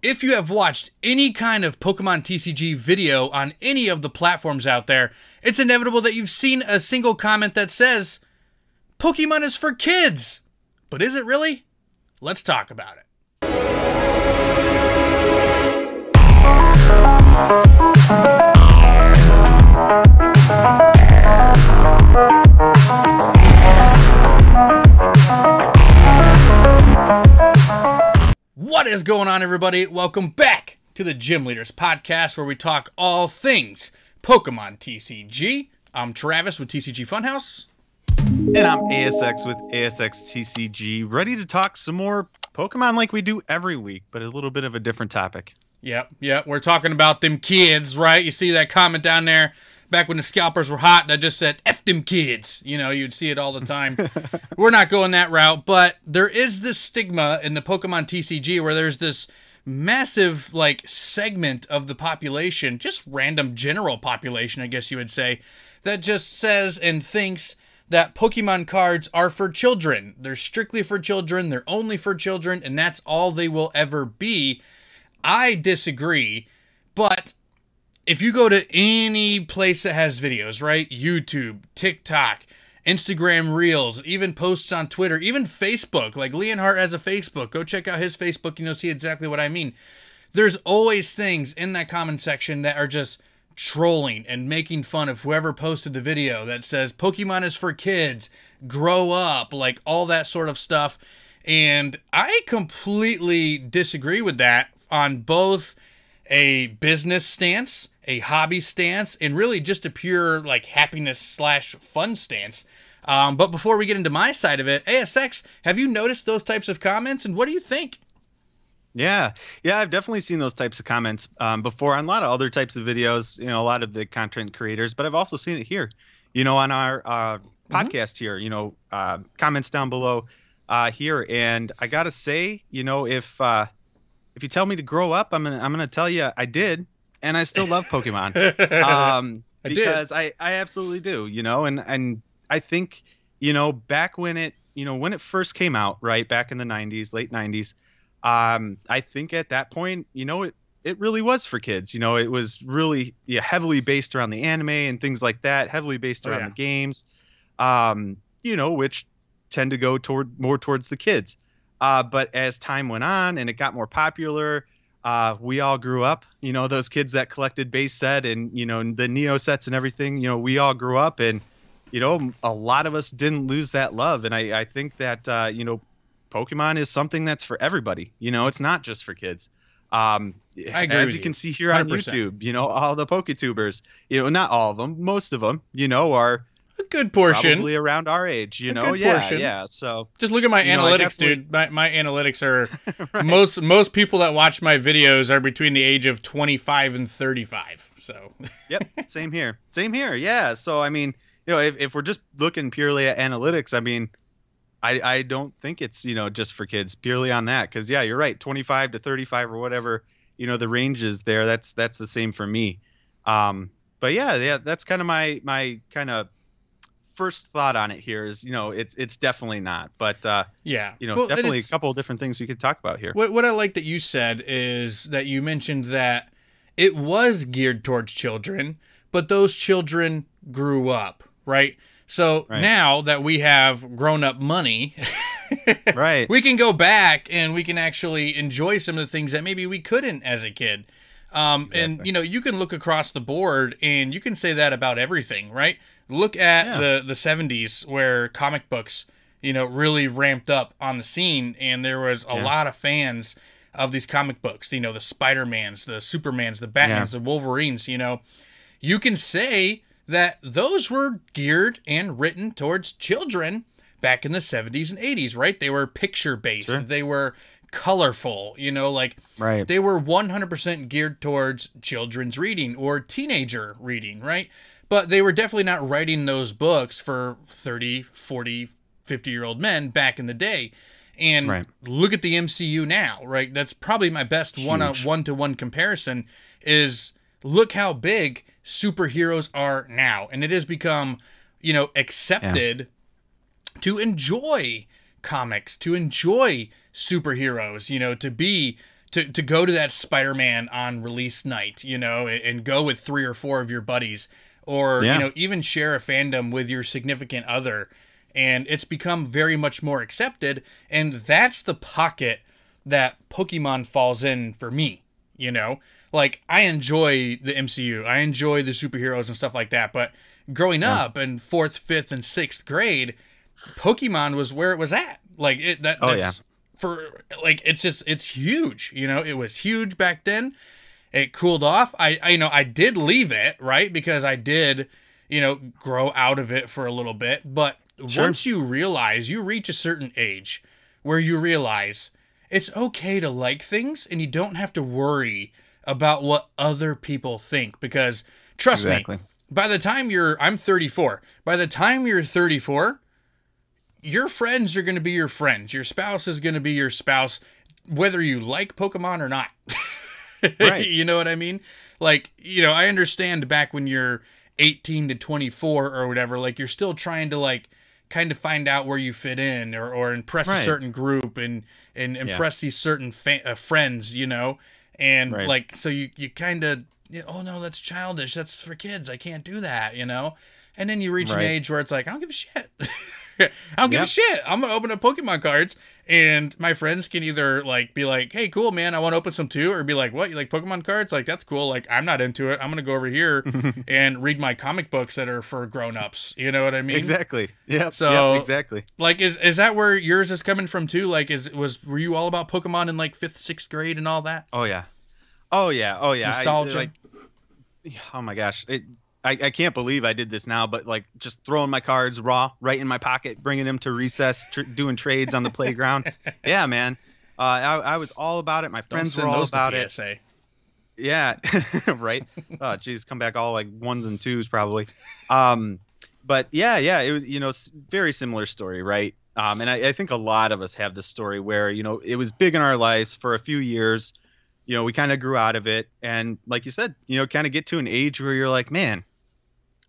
If you have watched any kind of Pokemon TCG video on any of the platforms out there, it's inevitable that you've seen a single comment that says, Pokemon is for kids. But is it really? Let's talk about it. What is going on, everybody? Welcome back to the Gym Leaders Podcast, where we talk all things Pokemon TCG. I'm Travis with TCG Funhouse. And I'm ASX with ASX TCG, ready to talk some more Pokemon like we do every week, but a little bit of a different topic. Yep, yep. We're talking about them kids, right? You see that comment down there back when the scalpers were hot that just said F them kids. You know, you'd see it all the time. we're not going that route, but there is this stigma in the Pokemon TCG where there's this massive like segment of the population, just random general population, I guess you would say, that just says and thinks that Pokemon cards are for children. They're strictly for children, they're only for children, and that's all they will ever be. I disagree, but if you go to any place that has videos, right? YouTube, TikTok, Instagram Reels, even posts on Twitter, even Facebook, like Leonhart has a Facebook. Go check out his Facebook and you'll see exactly what I mean. There's always things in that comment section that are just trolling and making fun of whoever posted the video that says Pokemon is for kids, grow up, like all that sort of stuff. And I completely disagree with that on both a business stance, a hobby stance, and really just a pure like happiness slash fun stance. Um, but before we get into my side of it, ASX, have you noticed those types of comments, and what do you think? Yeah, yeah, I've definitely seen those types of comments um, before on a lot of other types of videos. You know, a lot of the content creators, but I've also seen it here. You know, on our uh, podcast mm-hmm. here. You know, uh, comments down below uh, here, and I gotta say, you know, if uh, if you tell me to grow up, I'm gonna I'm gonna tell you I did, and I still love Pokemon. um, I because. I I absolutely do. You know, and and I think you know back when it you know when it first came out, right back in the '90s, late '90s. Um, I think at that point, you know, it it really was for kids. You know, it was really yeah, heavily based around the anime and things like that, heavily based Oh, around yeah. the games. Um, you know, which tend to go toward more towards the kids. Uh, but as time went on and it got more popular, uh, we all grew up. You know, those kids that collected base set and you know the Neo sets and everything. You know, we all grew up, and you know, a lot of us didn't lose that love. And I, I think that uh, you know, Pokemon is something that's for everybody. You know, it's not just for kids. Um, I agree as you you. can see here on 100%. YouTube, you know, all the PokeTubers, you know, not all of them, most of them, you know, are A good portion. probably around our age. You A know, yeah, portion. yeah. So Just look at my You know, analytics, definitely- dude. My, my analytics are most most people that watch my videos are between the age of 25 and 35. So yep, same here. Same here. Yeah. So I mean, you know, if, if we're just looking purely at analytics, I mean, I I don't think it's you know just for kids purely on that because yeah, you're right, 25 to 35 or whatever you know the range is there. That's that's the same for me. Um, but yeah, yeah, that's kind of my my kind of first thought on it here is you know it's it's definitely not, but uh, yeah, you know Well, definitely a couple of different things we could talk about here. What what I like that you said is that you mentioned that it was geared towards children, but those children grew up, right? So Right. now that we have grown up money, Right. we can go back and we can actually enjoy some of the things that maybe we couldn't as a kid. Um, And you know, you can look across the board and you can say that about everything, right? Look at Yeah. the the '70s where comic books, you know, really ramped up on the scene, and there was a Yeah. lot of fans of these comic books. You know, the Spider Mans, the Supermans, the Batmans, Yeah. the Wolverines. You know, you can say that those were geared and written towards children back in the 70s and 80s, right? They were picture based, Sure. they were colorful, you know, like Right. they were 100% geared towards children's reading or teenager reading, right? But they were definitely not writing those books for 30, 40, 50 year old men back in the day. And Right. look at the MCU now, right? That's probably my best one uh, Huge. one to one comparison is look how big superheroes are now. And it has become, you know, accepted to enjoy comics, to enjoy superheroes, you know, to be to, to go to that Spider-Man on release night, you know, and, and go with three or four of your buddies, or Yeah. you know, even share a fandom with your significant other, and it's become very much more accepted, and that's the pocket that Pokemon falls in for me, you know. Like I enjoy the MCU, I enjoy the superheroes and stuff like that, but growing up in fourth, fifth, and sixth grade, Pokemon was where it was at. Like it that Oh, that's for like it's just it's huge. You know, it was huge back then. It cooled off. I, I you know I did leave it right because I did you know grow out of it for a little bit. But Sure. once you realize you reach a certain age where you realize it's okay to like things and you don't have to worry about what other people think because trust Exactly. me by the time you're I'm 34 by the time you're 34 your friends are going to be your friends. Your spouse is going to be your spouse whether you like pokemon or not. Right. you know what i mean? Like you know i understand back when you're 18 to 24 or whatever like you're still trying to like kind of find out where you fit in or, or impress a certain group and and impress these certain fa- uh, friends you know? And Right. like so you you kind of you know, oh no that's childish. That's for kids. I can't do that you know? And then you reach an age where it's like i don't give a shit i don't give a Yep. shit i'm gonna open up pokemon cards and my friends can either like be like hey cool man i want to open some too or be like what you like pokemon cards like that's cool like i'm not into it i'm gonna go over here and read my comic books that are for grown-ups you know what i mean Exactly. Yeah. So- yep, exactly. like is is that where yours is coming from too like is was were you all about pokemon in like fifth sixth grade and all that Oh yeah. Oh yeah. Oh yeah. I- Nostalgia. like, oh my gosh. It, I, I can't believe I did this now, but like just throwing my cards raw right in my pocket, bringing them to recess, tr- doing trades on the playground. Yeah, man. Uh, I, I was all about it. My friends were all about it. Yeah, right. Oh, geez, come back all like ones and twos probably. Um, but yeah, yeah, it was you know very similar story, right? Um, and I, I think a lot of us have this story where you know it was big in our lives for a few years. You know, we kind of grew out of it, and like you said, you know, kind of get to an age where you're like, man,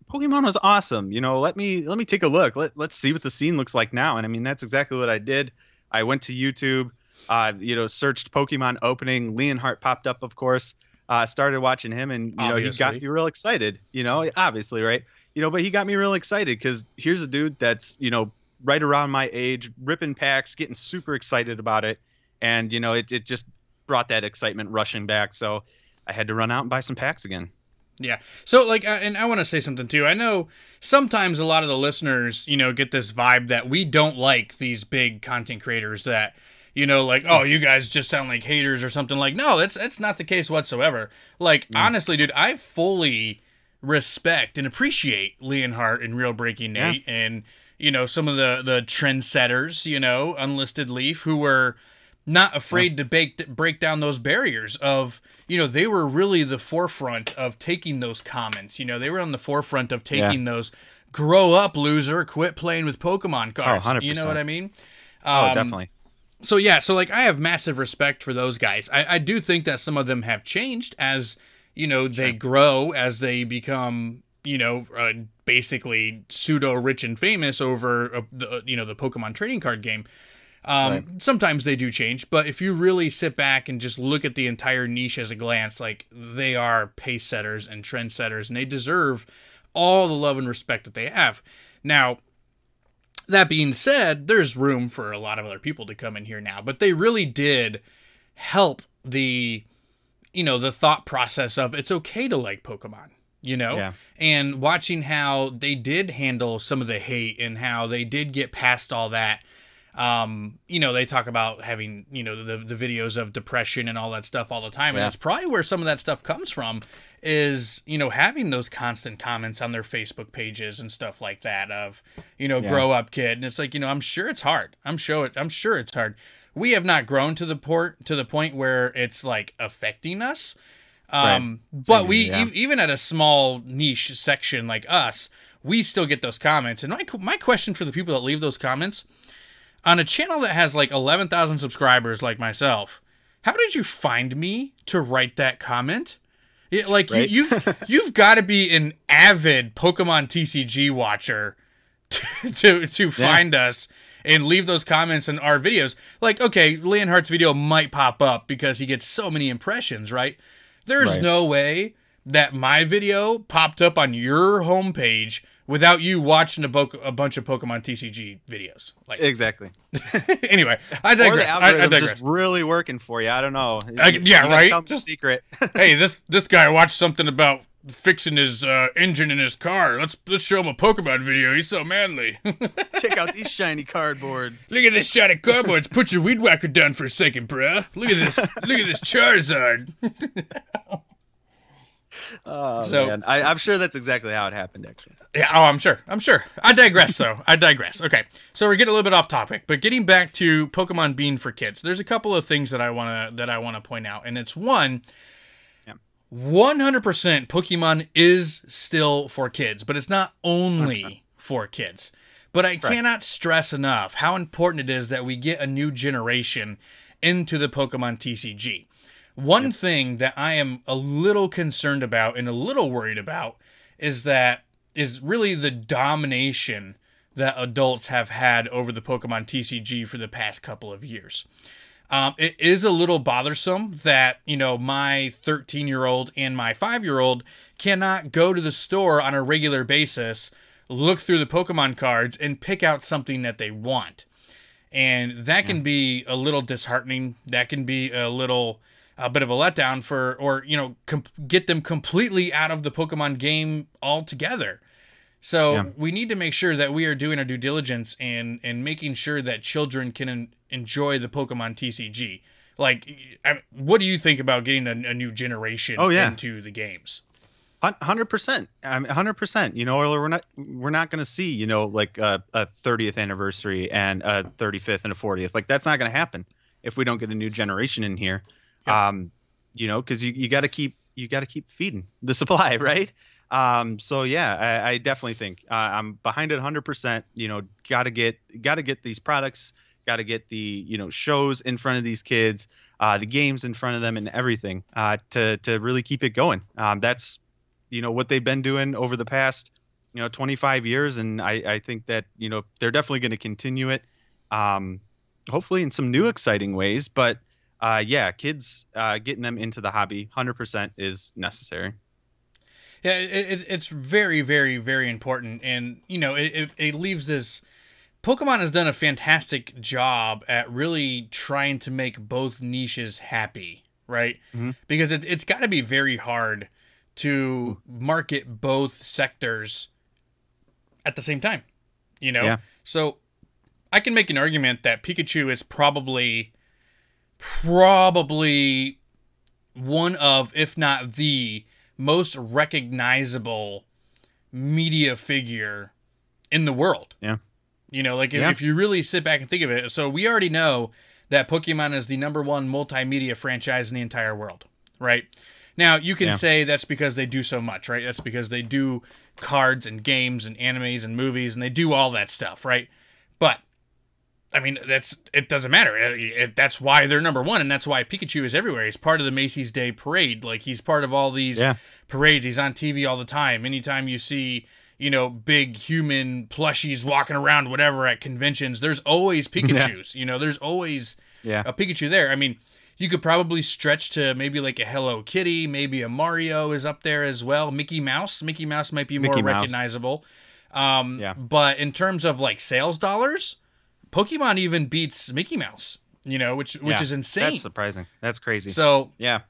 Pokemon was awesome. You know, let me let me take a look. Let let's see what the scene looks like now. And I mean, that's exactly what I did. I went to YouTube, uh, you know, searched Pokemon opening. Leonhart popped up, of course. Uh, started watching him, and you know, he got me real excited. You know, obviously, right? You know, but he got me real excited because here's a dude that's you know right around my age, ripping packs, getting super excited about it, and you know, it it just brought that excitement rushing back. So I had to run out and buy some packs again. Yeah. So like, uh, and I want to say something too. I know sometimes a lot of the listeners, you know, get this vibe that we don't like these big content creators that, you know, like, oh, you guys just sound like haters or something. Like, no, that's that's not the case whatsoever. Like, honestly, dude, I fully respect and appreciate Leonhart and Real Breaking Yeah. Nate and you know some of the the trendsetters, you know, Unlisted Leaf, who were not afraid to break break down those barriers of you know they were really the forefront of taking those comments you know they were on the forefront of taking those grow up loser quit playing with pokemon cards. You know 100%. what i mean? Oh, Um, definitely. so yeah so like i have massive respect for those guys. I, I do think that some of them have changed as you know they grow as they become you know uh, basically pseudo rich and famous over uh, the you know the pokemon trading card game um, Right. sometimes they do change but if you really sit back and just look at the entire niche as a glance like they are pace setters and trend setters, and they deserve all the love and respect that they have now that being said, there's room for a lot of other people to come in here now, but they really did help the you know, the thought process of it's okay to like Pokemon, you know? Yeah. And watching how they did handle some of the hate and how they did get past all that. Um, you know, they talk about having, you know, the the videos of depression and all that stuff all the time. And that's probably where some of that stuff comes from is, you know, having those constant comments on their Facebook pages and stuff like that of, you know, Yeah. grow up kid. And it's like, you know, I'm sure it's hard. I'm sure it I'm sure it's hard. We have not grown to the port to the point where it's like affecting us. Um, but we yeah. e- even at a small niche section like us, we still get those comments. And my my question for the people that leave those comments on a channel that has like 11,000 subscribers like myself, how did you find me to write that comment? Yeah, like Right? you, you've you've got to be an avid Pokemon TCG watcher to to, to find us and leave those comments in our videos. Like, okay, Leonhart's video might pop up because he gets so many impressions, right? There's Right. no way that my video popped up on your homepage without you watching a, bo- a bunch of Pokemon TCG videos. Like, Exactly. anyway, I Or the digress. I, I digress. just really working for you. I don't know. I- yeah, right? Tell me Just- secret. hey, this this guy watched something about fixing his uh, engine in his car. Let's let's show him a Pokemon video. He's so manly. Check out these shiny cardboards. Look at this shiny cardboards. Put your weed whacker down for a second, bruh. Look at this. Look at this Charizard. Oh, So- man. I, I'm sure that's exactly how it happened, actually. Yeah, oh, I'm sure. I'm sure. I digress, though. I digress. Okay, so we're getting a little bit off topic, but getting back to Pokemon being for kids, there's a couple of things that I wanna that I wanna point out, and it's one. 100% Pokemon is still for kids, but it's not only 100%. for kids. But I cannot stress enough how important it is that we get a new generation into the Pokemon TCG. One thing that I am a little concerned about and a little worried about is that is really the domination that adults have had over the Pokemon TCG for the past couple of years. Um, it is a little bothersome that you know my 13 year old and my 5 year old cannot go to the store on a regular basis, look through the Pokemon cards, and pick out something that they want. And that can be a little disheartening. That can be a little a bit of a letdown for, or you know, com- get them completely out of the Pokemon game altogether. So Yeah. we need to make sure that we are doing our due diligence and and making sure that children can en- enjoy the Pokemon TCG. Like, I, what do you think about getting a, a new generation Oh, yeah. into the games? Hundred percent. Hundred percent. You know, or we're not we're not going to see you know like uh, a, a 30th anniversary and a 35th and a 40th. Like that's not going to happen if we don't get a new generation in here. Yeah. Um, you know, because you, you got to keep you got to keep feeding the supply, right? Um, so yeah, I, I definitely think uh, I'm behind it hundred percent. You know, got to get got to get these products, got to get the you know shows in front of these kids, uh, the games in front of them, and everything uh, to to really keep it going. Um, that's you know what they've been doing over the past you know 25 years and i i think that you know they're definitely going to continue it um hopefully in some new exciting ways but uh yeah kids uh getting them into the hobby 100% is necessary Yeah, it, it, it's very, very, very important, and you know, it, it, it leaves this. Pokemon has done a fantastic job at really trying to make both niches happy, right? Mhm. Because it's it's got to be very hard to market both sectors at the same time, you know. Yeah. So I can make an argument that Pikachu is probably probably one of, if not the most recognizable media figure in the world. Yeah. You know, like if, Yeah. if you really sit back and think of it, so we already know that Pokemon is the number one multimedia franchise in the entire world, right? Now, you can Yeah. say that's because they do so much, right? That's because they do cards and games and animes and movies and they do all that stuff, right? But I mean, that's it doesn't matter. It- it- that's why they're number one, and that's why Pikachu is everywhere. He's part of the Macy's Day Parade. Like he's part of all these Yeah. parades. He's on TV all the time. Anytime you see, you know, big human plushies walking around, whatever, at conventions, there's always Pikachu's. You know, there's always yeah a Pikachu there. I mean, you could probably stretch to maybe like a Hello Kitty, maybe a Mario is up there as well. Mickey Mouse, Mickey Mouse might be more Mouse. recognizable. Um, Yeah. But in terms of like sales dollars, Pokemon even beats Mickey Mouse. You know, which which Yeah. is insane. that's surprising that's crazy So yeah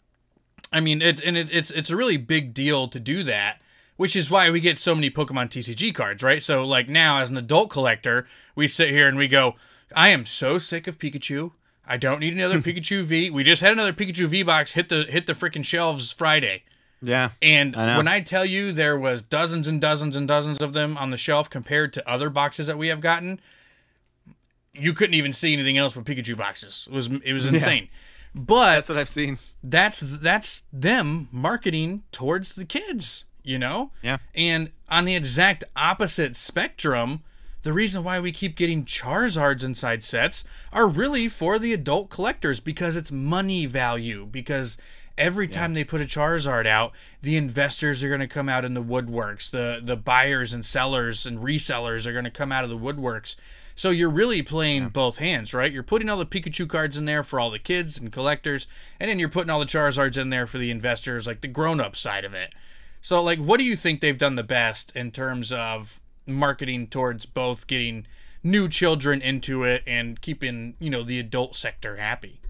I mean, it's and it, it's it's a really big deal to do that, which is why we get so many Pokemon TCG cards, right? So like now, as an adult collector, we sit here and we go, I am so sick of Pikachu. I don't need another Pikachu V. We just had another Pikachu V box hit the hit the freaking shelves Friday. yeah And I when I tell you there was dozens and dozens and dozens of them on the shelf compared to other boxes that we have gotten, you couldn't even see anything else but Pikachu boxes. It was it was insane. But that's what i've seen that's that's them marketing towards the kids you know Yeah. and on the exact opposite spectrum the reason why we keep getting charizards inside sets are really for the adult collectors because it's money value because every time they put a Charizard out, the investors are going to come out in the woodworks. The the buyers and sellers and resellers are going to come out of the woodworks. So you're really playing yeah. both hands, right? You're putting all the Pikachu cards in there for all the kids and collectors, and then you're putting all the Charizards in there for the investors, like the grown-up side of it. So like what do you think they've done the best in terms of marketing towards both getting new children into it and keeping, you know, the adult sector happy?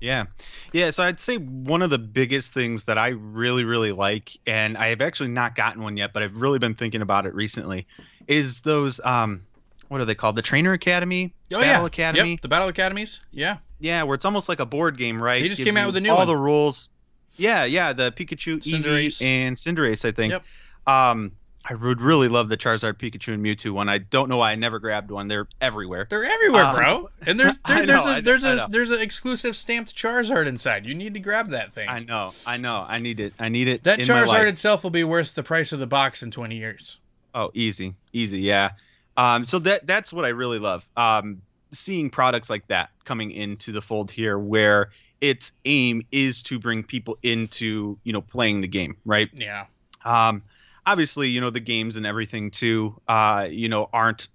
Yeah. Yeah. So I'd say one of the biggest things that I really, really like, and I have actually not gotten one yet, but I've really been thinking about it recently, is those um what are they called? The Trainer Academy, oh, Battle yeah. Academy, yep, the Battle Academies. Yeah, yeah, where it's almost like a board game, right? They just Gives came out with a new all one. the rules. Yeah, yeah, the Pikachu, Cinderace. Eevee, and Cinderace, I think. Yep. Um, I would really love the Charizard, Pikachu, and Mewtwo one. I don't know why I never grabbed one. They're everywhere. They're everywhere, um, bro. And there's there, there's know, a, there's a there's an exclusive stamped Charizard inside. You need to grab that thing. I know, I know. I need it. I need it. That Charizard itself will be worth the price of the box in 20 years. Oh, easy, easy, yeah. Um, so that that's what I really love. Um, seeing products like that coming into the fold here, where its aim is to bring people into you know playing the game, right? Yeah. Um, obviously, you know the games and everything too. Uh, you know aren't.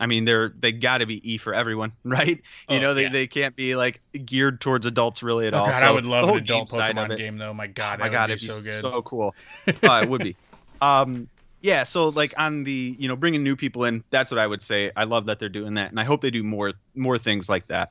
I mean, they're they got to be E for everyone, right? You oh, know, they, yeah. they can't be like geared towards adults really at oh, all. God, so I would love an adult Pokemon game though. My God, oh, my God, it'd be so good, so cool. uh, it would be. Um, yeah so like on the you know bringing new people in that's what i would say i love that they're doing that and i hope they do more more things like that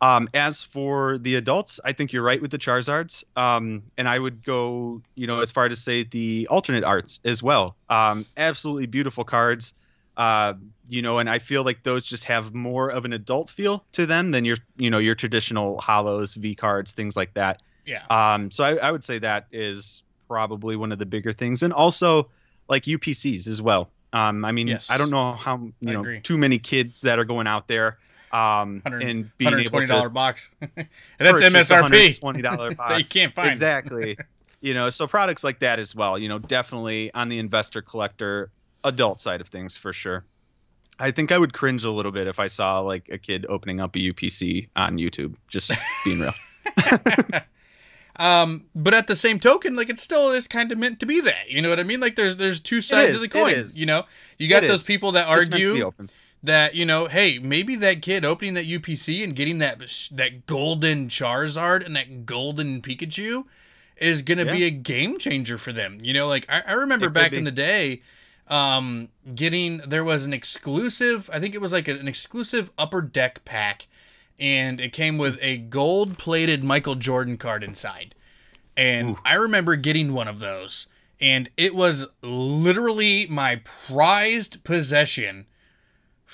um, as for the adults i think you're right with the charizards. Um, and i would go you know as far to say the alternate arts as well. Um, absolutely beautiful cards. Uh, you know and i feel like those just have more of an adult feel to them than your you know your traditional holos v cards things like that. Yeah. Um so I, I would say that is probably one of the bigger things. And also like UPCs as well. Um, I mean, yes. I don't know how you I know agree. too many kids that are going out there um, and being able to box, and that's MSRP. Twenty dollar box. you can't find exactly. you know, so products like that as well. You know, definitely on the investor collector adult side of things for sure. I think I would cringe a little bit if I saw like a kid opening up a UPC on YouTube. Just being real. Um, but at the same token, like it still is kind of meant to be that. You know what I mean? Like there's there's two sides of the coin. You know, you got it those is. people that argue that you know, hey, maybe that kid opening that UPC and getting that that golden Charizard and that golden Pikachu is gonna yeah. be a game changer for them. You know, like I, I remember it back in the day, um, getting there was an exclusive. I think it was like an exclusive upper deck pack and it came with a gold plated Michael Jordan card inside. And Ooh. I remember getting one of those, and it was literally my prized possession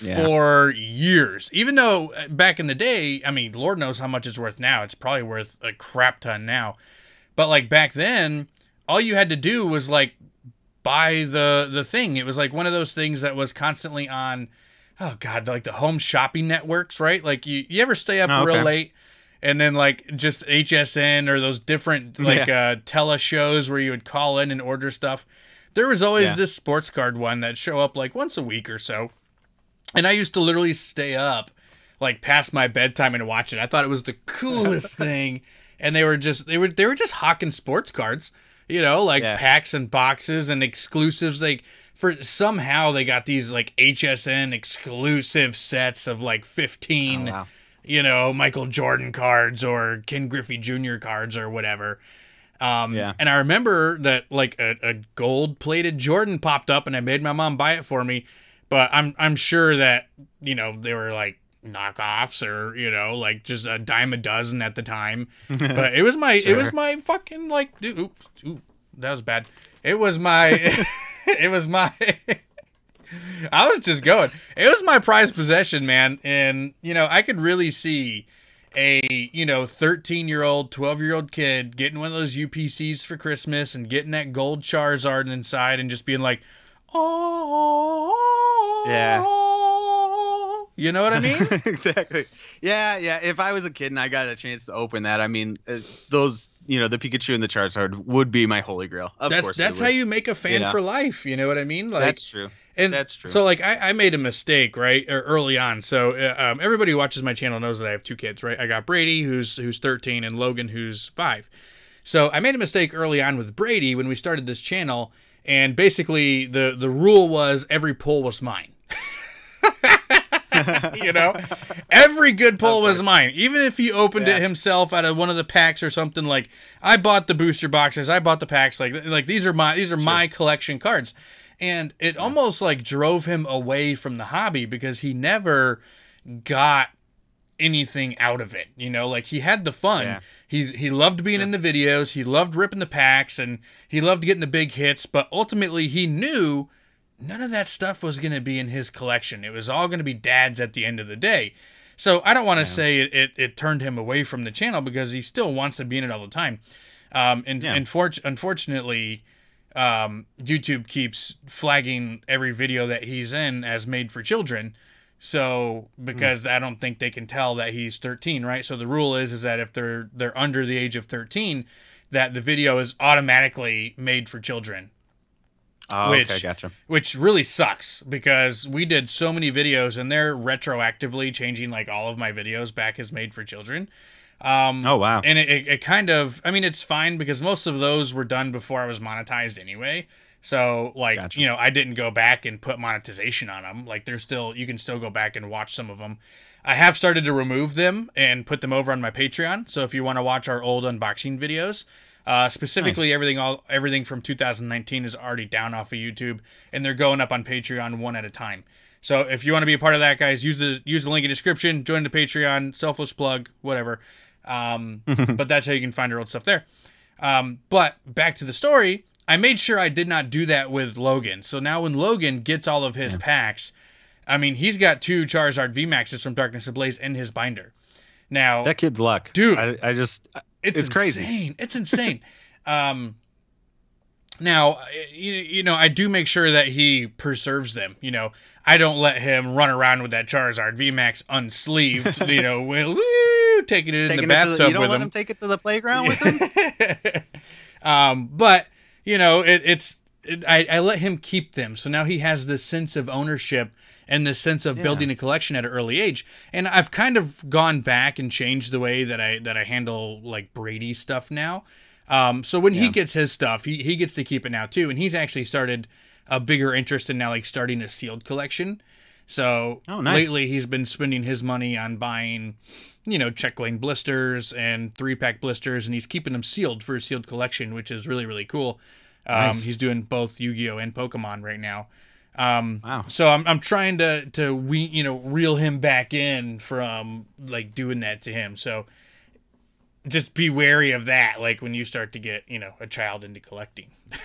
yeah. for years. Even though uh, back in the day, I mean, Lord knows how much it's worth now. It's probably worth a crap ton now. But like back then, all you had to do was like buy the the thing. It was like one of those things that was constantly on oh god, like the home shopping networks, right? Like you, you ever stay up oh, okay. real late and then like just HSN or those different like yeah. uh tele shows where you would call in and order stuff. There was always yeah. this sports card one that show up like once a week or so. And I used to literally stay up like past my bedtime and watch it. I thought it was the coolest thing. And they were just they were they were just hawking sports cards, you know, like yeah. packs and boxes and exclusives. Like for somehow they got these like HSN exclusive sets of like 15 oh, wow. you know Michael Jordan cards or Ken Griffey Jr. cards or whatever. Um, yeah. And I remember that like a, a gold plated Jordan popped up and I made my mom buy it for me. But I'm I'm sure that you know they were like knockoffs or you know like just a dime a dozen at the time. but it was my sure. it was my fucking like dude, oops, ooh, that was bad. It was my it was my I was just going. It was my prized possession, man. And, you know, I could really see a, you know, 13 year old, 12 year old kid getting one of those UPCs for Christmas and getting that gold Charizard inside and just being like, oh. Yeah. You know what I mean? exactly. Yeah, yeah. If I was a kid and I got a chance to open that, I mean, uh, those, you know, the Pikachu and the Charizard would be my holy grail. Of that's course, that's how you make a fan you know? for life. You know what I mean? Like that's true. And that's true. So like I, I made a mistake right early on. So uh, um, everybody who watches my channel knows that I have two kids. Right? I got Brady who's who's 13 and Logan who's five. So I made a mistake early on with Brady when we started this channel, and basically the the rule was every pull was mine. you know, every good pull was mine. Even if he opened Yeah. it himself out of one of the packs or something, like I bought the booster boxes, I bought the packs. Like like these are my these are my collection cards, and it almost like drove him away from the hobby because he never got anything out of it. You know, like he had the fun. Yeah. He he loved being in the videos. He loved ripping the packs, and he loved getting the big hits. But ultimately, he knew none of that stuff was going to be in his collection. It was all going to be dad's at the end of the day. So I don't want to say it, it, it turned him away from the channel because he still wants to be in it all the time. Um, and Yeah. unfortunately, um, YouTube keeps flagging every video that he's in as made for children. So because I don't think they can tell that he's 13, right? So the rule is is that if they're they're under the age of 13, that the video is automatically made for children Oh, Which- okay, gotcha. which really sucks because we did so many videos and they're retroactively changing like all of my videos back as made for children. Um, Oh wow. and it, it, it kind of, I mean, it's fine because most of those were done before I was monetized anyway. So, like, Gotcha. you know, I didn't go back and put monetization on them. Like, they're still, you can still go back and watch some of them. I have started to remove them and put them over on my Patreon. So, if you want to watch our old unboxing videos, uh, specifically everything all everything from 2019 is already down off of YouTube, and they're going up on Patreon one at a time. So if you want to be a part of that, guys, use the use the link in the description. Join the Patreon. Selfless plug, whatever. Um, but that's how you can find our old stuff there. Um, but back to the story. I made sure I did not do that with Logan. So now when Logan gets all of his packs, I mean he's got two Charizard VMAXs from Darkness Ablaze in his binder. Now that kid's luck, Dude. I, I just it's, It's crazy. It's insane. um, now, you, you know, I do make sure that he preserves them. You know, I don't let him run around with that Charizard VMAX unsleeved. you know, woo, taking it in the bathtub the, you don't let him. him take it to the playground with him. um, but you know, it, it's it, I, I let him keep them, so now he has this sense of ownership and this sense of Yeah. building a collection at an early age. And I've kind of gone back and changed the way that I that I handle like Brady stuff now. Um, so when he gets his stuff, he he gets to keep it now too, and he's actually started a bigger interest in now like starting a sealed collection. So Oh, nice. lately he's been spending his money on buying, you know, check lane blisters and three pack blisters, and he's keeping them sealed for his sealed collection, which is really really cool. Um, Nice. He's doing both Yu Gi Oh and Pokemon right now. Um, Wow. So I'm I'm trying to to we you know reel him back in from like doing that to him. So just be wary of that. Like when you start to get you know a child into collecting.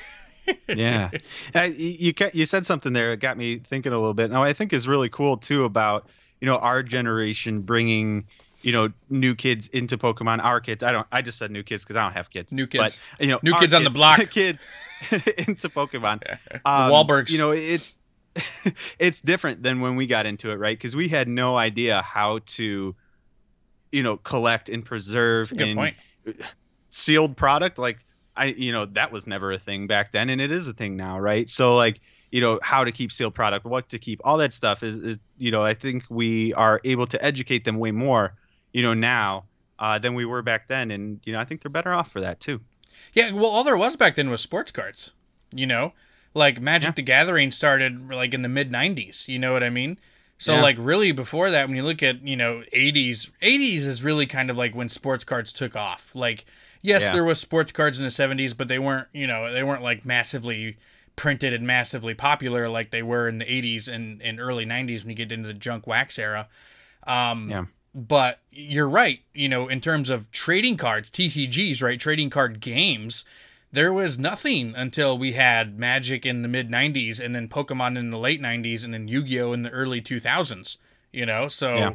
yeah Uh, you you said something there that got me thinking a little bit now i think is really cool too about you know our generation bringing you know new kids into pokemon our kids i don't i just said new kids because i don't have kids New kids. but you know New our kids on the block. kids into pokemon um, Wahlbergs. you know it's it's different than when we got into it right because we had no idea how to you know collect and preserve and point. sealed product like i you know that was never a thing back then and it is a thing now right so like you know how to keep sealed product what to keep all that stuff is is you know i think we are able to educate them way more you know now uh, than we were back then and you know i think they're better off for that too Yeah, well, all there was back then was sports cards. You know, like Magic Yeah. the Gathering started like in the mid '90s. You know what I mean? So Yeah. like really before that, when you look at you know '80s, '80s is really kind of like when sports cards took off. Like yes, Yeah. there was sports cards in the '70s, but they weren't you know they weren't like massively printed and massively popular like they were in the '80s and, and early '90s when you get into the junk wax era. Um, Yeah. But you're right. You know, in terms of trading cards, TCGs, right? Trading card games, there was nothing until we had Magic in the mid 90s and then Pokemon in the late 90s and then Yu Gi Oh! in the early 2000s. You know, so Yeah.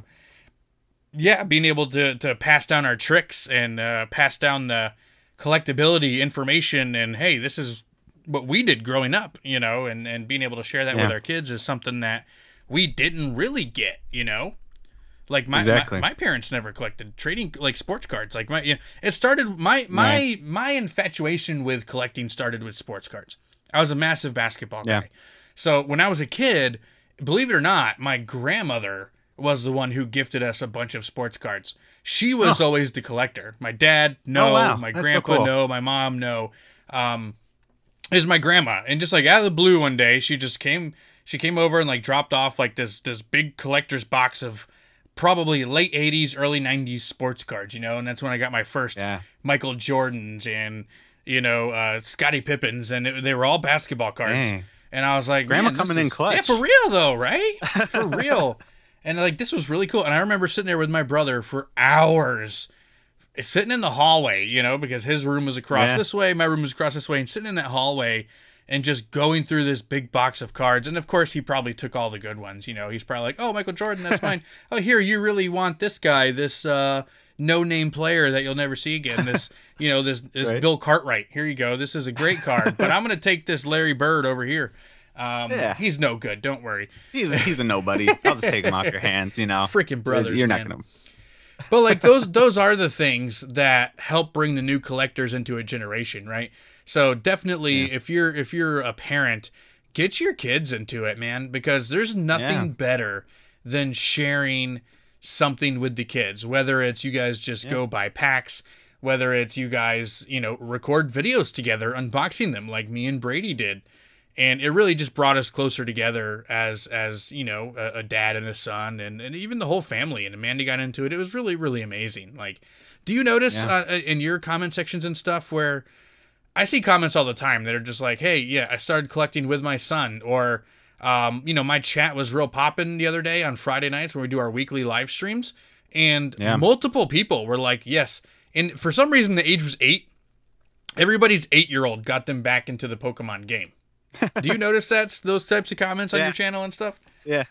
Yeah, being able to, to pass down our tricks and uh, pass down the collectability information and hey, this is what we did growing up, you know, and, and being able to share that with our kids is something that we didn't really get, you know. Like my, Exactly. my my parents never collected trading like sports cards. Like my you know, it started my my my infatuation with collecting started with sports cards. I was a massive basketball Yeah. guy. So when I was a kid, believe it or not, my grandmother was the one who gifted us a bunch of sports cards. She was Oh. always the collector. My dad, no. Oh, wow. My That's so grandpa, cool. no. My mom, no. Um, is my grandma, and just like out of the blue one day, she just came. She came over and like dropped off like this this big collector's box of probably late '80s, early '90s sports cards. You know, and that's when I got my first Yeah. Michael Jordans and you know uh, Scottie Pippens, and it, they were all basketball cards. And I was like, Grandma coming in clutch. Yeah, for real though, right? For real. And like this was really cool. And I remember sitting there with my brother for hours, sitting in the hallway, you know, because his room was across Yeah. this way, my room was across this way, and sitting in that hallway and just going through this big box of cards. And of course, he probably took all the good ones. You know, he's probably like, "Oh, Michael Jordan, that's mine. oh, here, you really want this guy, this uh, no-name player that you'll never see again. This, you know, this, this Right. Bill Cartwright. Here you go. This is a great card, but I'm gonna take this Larry Bird over here. Um, Yeah. he's no good. Don't worry. He's he's a nobody. I'll just take him off your hands. You know. Freaking brothers, You're man. not gonna. but like those those are the things that help bring the new collectors into a generation right so definitely if you're if you're a parent get your kids into it man because there's nothing Yeah. better than sharing something with the kids whether it's you guys just go buy packs whether it's you guys you know record videos together unboxing them like me and brady did and it really just brought us closer together as as you know a, a dad and a son and, and even the whole family and amanda got into it. It was really really amazing. Like do you notice Yeah. uh, in your comment sections and stuff where i see comments all the time that are just like hey yeah i started collecting with my son or um, you know my chat was real popping the other day on friday nights when we do our weekly live streams and Yeah. multiple people were like yes. And for some reason the age was eight. Everybody's eight year old got them back into the pokemon game do you notice that those types of comments on Yeah. your channel and stuff? Yeah.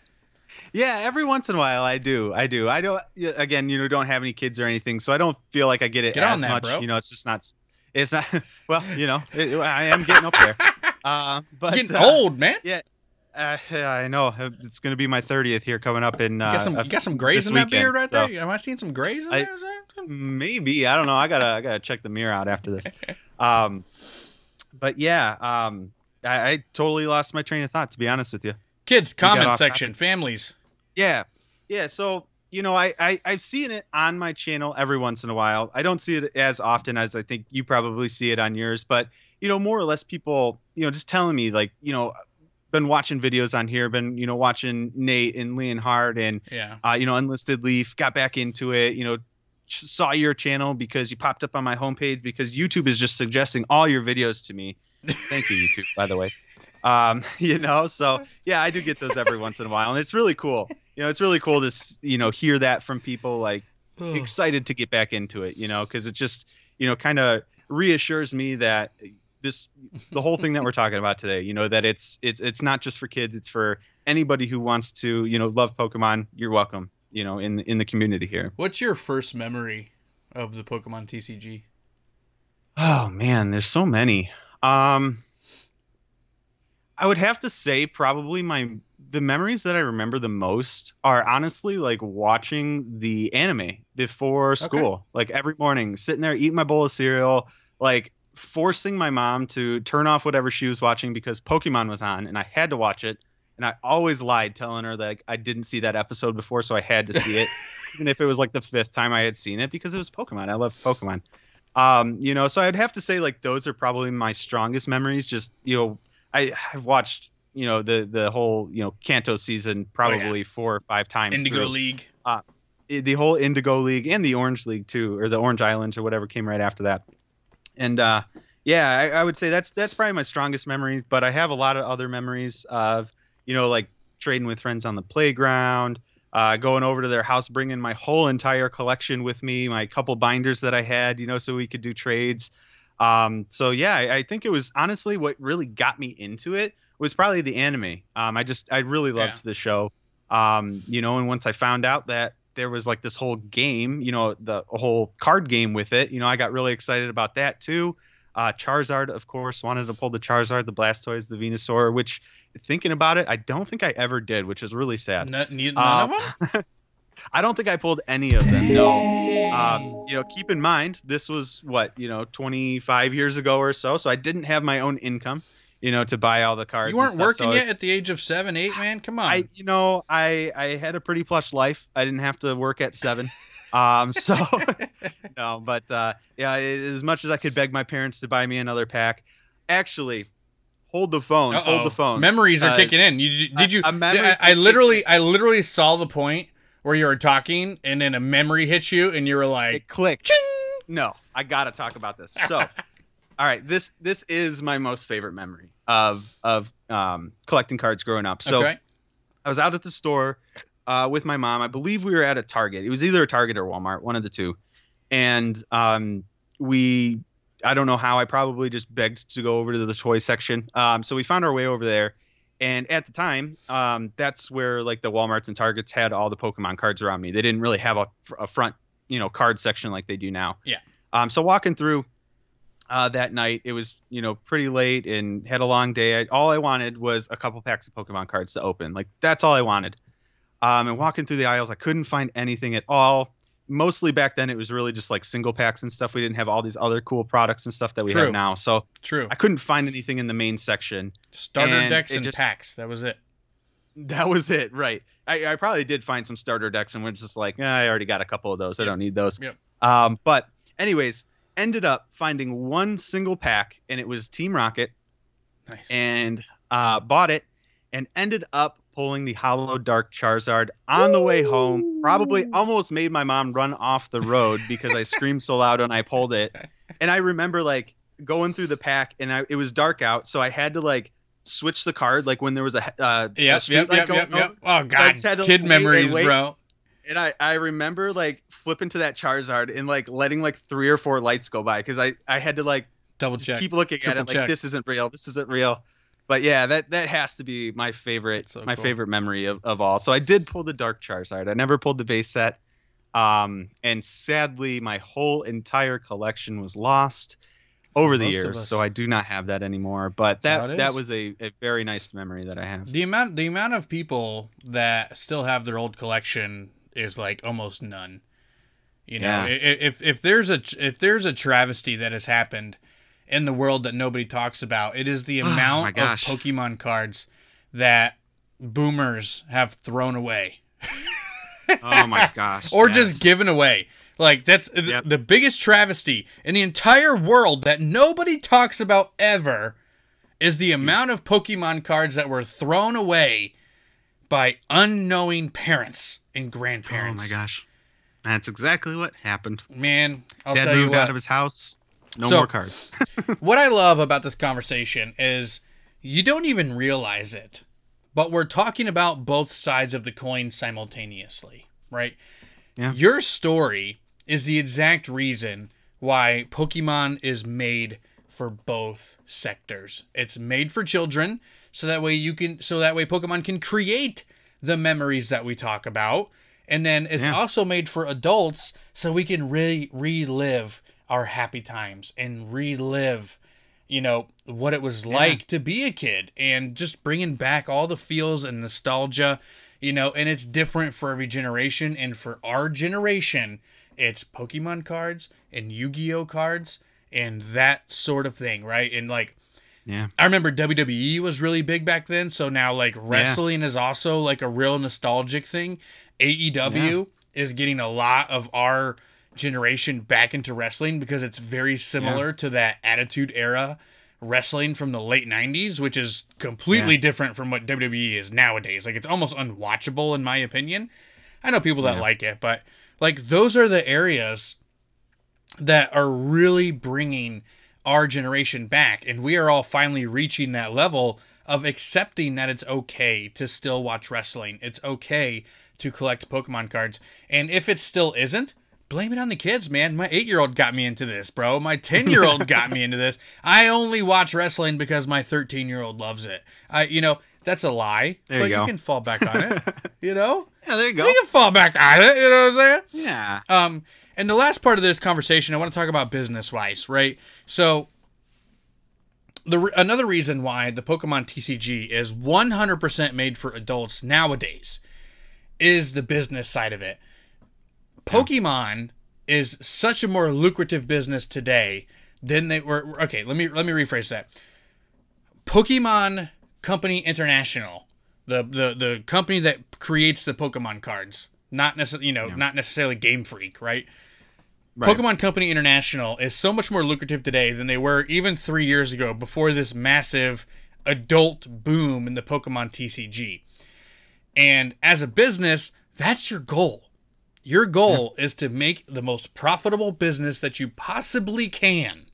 Yeah, every once in a while I do. I do. I don't again, you know, don't have any kids or anything, so I don't feel like I get it Get on as that, much, bro. you know, it's just not it's not well, you know, it, I am getting up there. Uh, but Getting uh, old, man. Uh, yeah, I know. It's going to be my 30th here coming up in uh, You got some, you got some grays in that weekend, beard right so- there. Am I seeing some grays in I- there? Is that- maybe i don't know i gotta i gotta check the mirror out after this um but yeah um I, I totally lost my train of thought to be honest with you Kids, comment section, families. yeah yeah so you know I, I i've seen it on my channel every once in a while i don't see it as often as i think you probably see it on yours but you know more or less people you know just telling me like you know been watching videos on here been you know watching nate and Leon leonhart and Yeah. uh, you know, Unlisted Leaf, got back into it, you know, saw your channel because you popped up on my homepage because YouTube is just suggesting all your videos to me. Thank you, YouTube, by the way. Um, you know, so yeah, I do get those every once in a while, and it's really cool. You know, it's really cool to you know hear that from people like excited to get back into it. You know, because it just you know kind of reassures me that this the whole thing that we're talking about today. You know, that it's it's it's not just for kids; it's for anybody who wants to you know love Pokemon. You're welcome. You know, in in the community here. What's your first memory of the Pokemon TCG? Oh man, there's so many. Um I would have to say probably my the memories that I remember the most are honestly like watching the anime before school. Like every morning, sitting there eating my bowl of cereal, like forcing my mom to turn off whatever she was watching because Pokemon was on and I had to watch it. And I always lied telling her that like, I didn't see that episode before, so I had to see it. Even if it was like the fifth time I had seen it because it was Pokemon. I love Pokemon um you know so i'd have to say like those are probably my strongest memories just you know i i've watched you know the the whole you know Kanto season probably four or five times Indigo through. League. I- the whole indigo league and the orange league too or the orange islands or whatever came right after that and uh yeah I, I would say that's that's probably my strongest memories but i have a lot of other memories of you know like trading with friends on the playground uh, going over to their house, bringing my whole entire collection with me, my couple binders that I had, you know, so we could do trades. Um, so yeah, I, I think it was honestly what really got me into it was probably the anime. Um, I just I really loved Yeah. the show. Um, you know, and once I found out that there was like this whole game, you know, the whole card game with it, you know, I got really excited about that too. Uh, Charizard, of course, wanted to pull the Charizard, the Blastoise, the Venusaur, which thinking about it, I don't think I ever did, which is really sad. None, none Uh, of them? I don't think I pulled any of them. No. Um, you know, keep in mind this was what you know 25 years ago or so, so I didn't have my own income. you know, to buy all the cards. You weren't working So I yet was- at the age of seven, eight, man. Come on. I, you know, I I had a pretty plush life. I didn't have to work at seven. Um, so no, but uh, yeah, as much as I could beg my parents to buy me another pack, actually, hold the phone. Uh-oh. Hold the phone. Memories are kicking in. You did you? a memory I, I literally, I literally saw the point where you were talking, and then a memory hit you, and you were like, it clicked. "Ching!" No, I gotta talk about this. So, all right, this this is my most favorite memory of of um, collecting cards growing up. So okay. I was out at the store uh, with my mom. I believe we were at a Target. It was either a Target or Walmart, one of the two. And um, we, I don't know how, I probably just begged to go over to the toy section. Um, so we found our way over there. And at the time, um, that's where like the Walmarts and Targets had all the Pokemon cards around me. They didn't really have a, a front, you know, card section like they do now. Yeah. Um, so walking through uh, that night, it was you know pretty late and had a long day. I, all I wanted was a couple packs of Pokemon cards to open. Like that's all I wanted. Um, and walking through the aisles, I couldn't find anything at all. Mostly back then, it was really just like single packs and stuff. We didn't have all these other cool products and stuff that we True. have now. So True. I couldn't find anything in the main section. Starter and decks and just- packs. That was it. That was it, right? I, I probably did find some starter decks and was just like, eh, I already got a couple of those. I don't need those. Yep. Um, but anyways, ended up finding one single pack, and it was Team Rocket, Nice. and uh, bought it, and ended up pulling the Holo Dark Charizard on the way home. Probably almost made my mom run off the road because I screamed so loud when I pulled it. And I remember like going through the pack, and I, it was dark out, so I had to like switch the card like when there was a uh, a Yep, street yep, light yep, going yep, yep. Oh god, just had kid wait memories, wait. bro. And I, I remember like flipping to that Charizard and like letting like three or four lights go by because I, I had to like Double just check. keep looking at Triple it like this isn't real, this isn't real. But yeah, that that has to be my favorite so my cool. favorite memory of, of all. So I did pull the Dark Charizard. I never pulled the base set. Um, and sadly my whole entire collection was lost over the Most years. So I do not have that anymore. But that that is. was a, a very nice memory that I have. The amount the amount of people that still have their old collection is like almost none. You know, Yeah. If if there's a if there's a travesty that has happened in the world that nobody talks about, it is the Oh, amount of. Pokemon cards that boomers have thrown away Oh my gosh. or yes. just given away. Like that's Yep. the biggest travesty in the entire world that nobody talks about ever is the amount of Pokemon cards that were thrown away by unknowing parents and grandparents. Oh my gosh. That's exactly what happened. Man, I'll Dad tell you moved out of his house. No So- more cards. what I love about this conversation is you don't even realize it, but we're talking about both sides of the coin simultaneously, right? Yeah. Your story is the exact reason why Pokemon is made for both sectors. It's made for children so that way you can so that way Pokemon can create the memories that we talk about. And then it's Yeah. also made for adults so we can really relive our happy times and relive you know what it was like to be a kid and just bringing back all the feels and nostalgia you know and it's different for every generation. And for our generation it's pokemon cards and yu-gi-oh cards and that sort of thing right? And like Yeah. I remember WWE was really big back then, so now like wrestling is also like a real nostalgic thing. AEW is getting a lot of our generation back into wrestling because it's very similar to that attitude era wrestling from the late 90s, which is completely Yeah. different from what WWE is nowadays. Like it's almost unwatchable in my opinion. I know people that Yeah. like it, but like those are the areas that are really bringing our generation back and we are all finally reaching that level of accepting that it's okay to still watch wrestling it's okay to collect pokemon cards and if it still isn't blame it on the kids man my 8 year old got me into this bro my 10 year old got me into this i only watch wrestling because my 13 year old loves it i you know that's a lie There but you go. can fall back on it you know Yeah, there you go. you can fall back on it you know what i'm saying Yeah. um, and the last part of this conversation, I want to talk about business wise, right? So, the re- another reason why the Pokemon TCG is 100% made for adults nowadays is the business side of it. Pokemon is such a more lucrative business today than they were. Okay, let me let me rephrase that. Pokemon Company International, the the the company that creates the Pokemon cards, not necessarily you know Yeah. not necessarily Game Freak, right? Right. Pokemon Company International is so much more lucrative today than they were even three years ago before this massive adult boom in the Pokemon TCG. And as a business, that's your goal. Your goal is to make the most profitable business that you possibly can.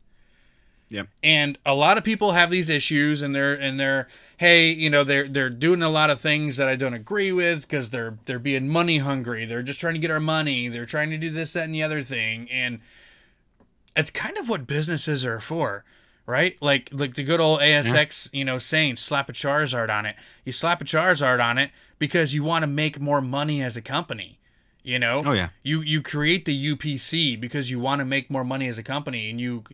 Yep. And a lot of people have these issues and they're and they're hey, you know, they're they're doing a lot of things that I don't agree with because they're they're being money hungry. They're just trying to get our money. They're trying to do this, that, and the other thing. And it's kind of what businesses are for, right? Like like the good old ASX, you know, saying slap a Charizard on it. You slap a Charizard on it because you want to make more money as a company. You know? Oh yeah. You you create the UPC because you want to make more money as a company and you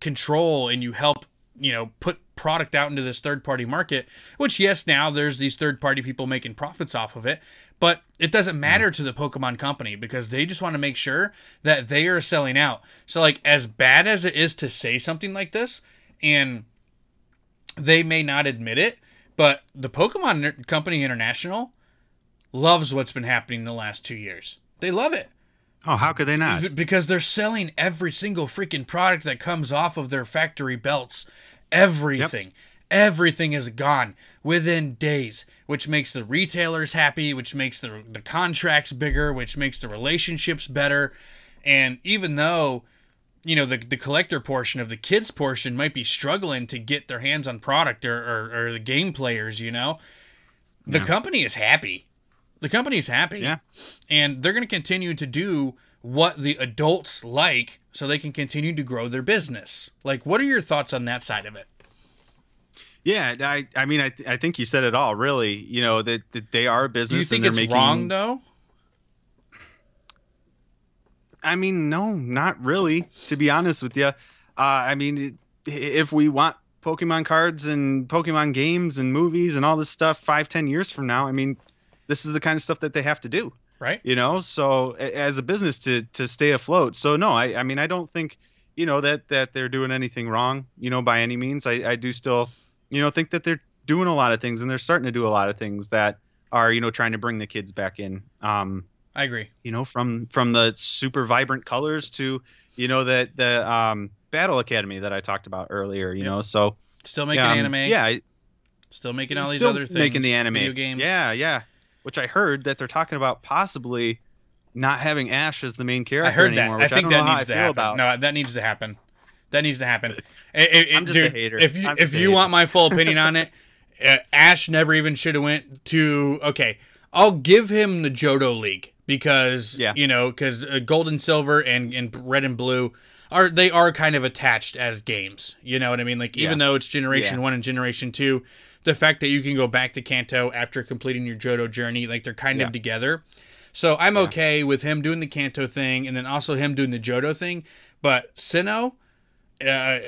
control and you help, you know, put product out into this third party market, which yes, now there's these third party people making profits off of it, but it doesn't mm-hmm. matter to the Pokemon company because they just want to make sure that they are selling out. So like as bad as it is to say something like this and they may not admit it, but the Pokemon Company International loves what's been happening in the last 2 years. They love it. Oh, how could they not? Because they're selling every single freaking product that comes off of their factory belts. Everything. Everything is gone within days, which makes the retailers happy, which makes the, the contracts bigger, which makes the relationships better. And even though, you know, the, the collector portion of the kids portion might be struggling to get their hands on product or, or, or the game players, you know, the Yeah. company is happy. The company's happy Yeah. and they're going to continue to do what the adults like so they can continue to grow their business. Like, what are your thoughts on that side of it? Yeah, I, I mean, I, I think you said it all. Really, you know that, that they are a business. Do you think it's making, wrong though? I mean, no, not really. To be honest with you, uh, I mean, if we want Pokemon cards and Pokemon games and movies and all this stuff five, ten years from now, I mean, this is the kind of stuff that they have to do. Right? You know, so as a business to to stay afloat. So no, I, I mean, I don't think you know that that they're doing anything wrong. You know, by any means, I, I do still, you know, think that they're doing a lot of things and they're starting to do a lot of things that are you know trying to bring the kids back in. Um, I agree. you know from from the super vibrant colors to you know that the um battle academy that i talked about earlier you Yep. know so Still making um, anime. yeah I- Still making all these other things. making the anime Video games. yeah yeah which i heard that they're talking about possibly not having ash as the main character I heard that. anymore I which think don't that needs to happen. about. No, that needs to happen. That needs to happen. It- it- I'm just a hater. If you I'm if you want my full opinion on it, uh, Ash never even should have went to. Okay, I'll give him the Johto League because Yeah. you know because uh, Gold and Silver and and Red and Blue are they are kind of attached as games. You know what I mean? Like even Yeah. though it's Generation Yeah. One and Generation Two, the fact that you can go back to Kanto after completing your Johto journey, like they're kind Yeah. of together. So I'm okay with him doing the Kanto thing and then also him doing the Johto thing. But Sinnoh, uh,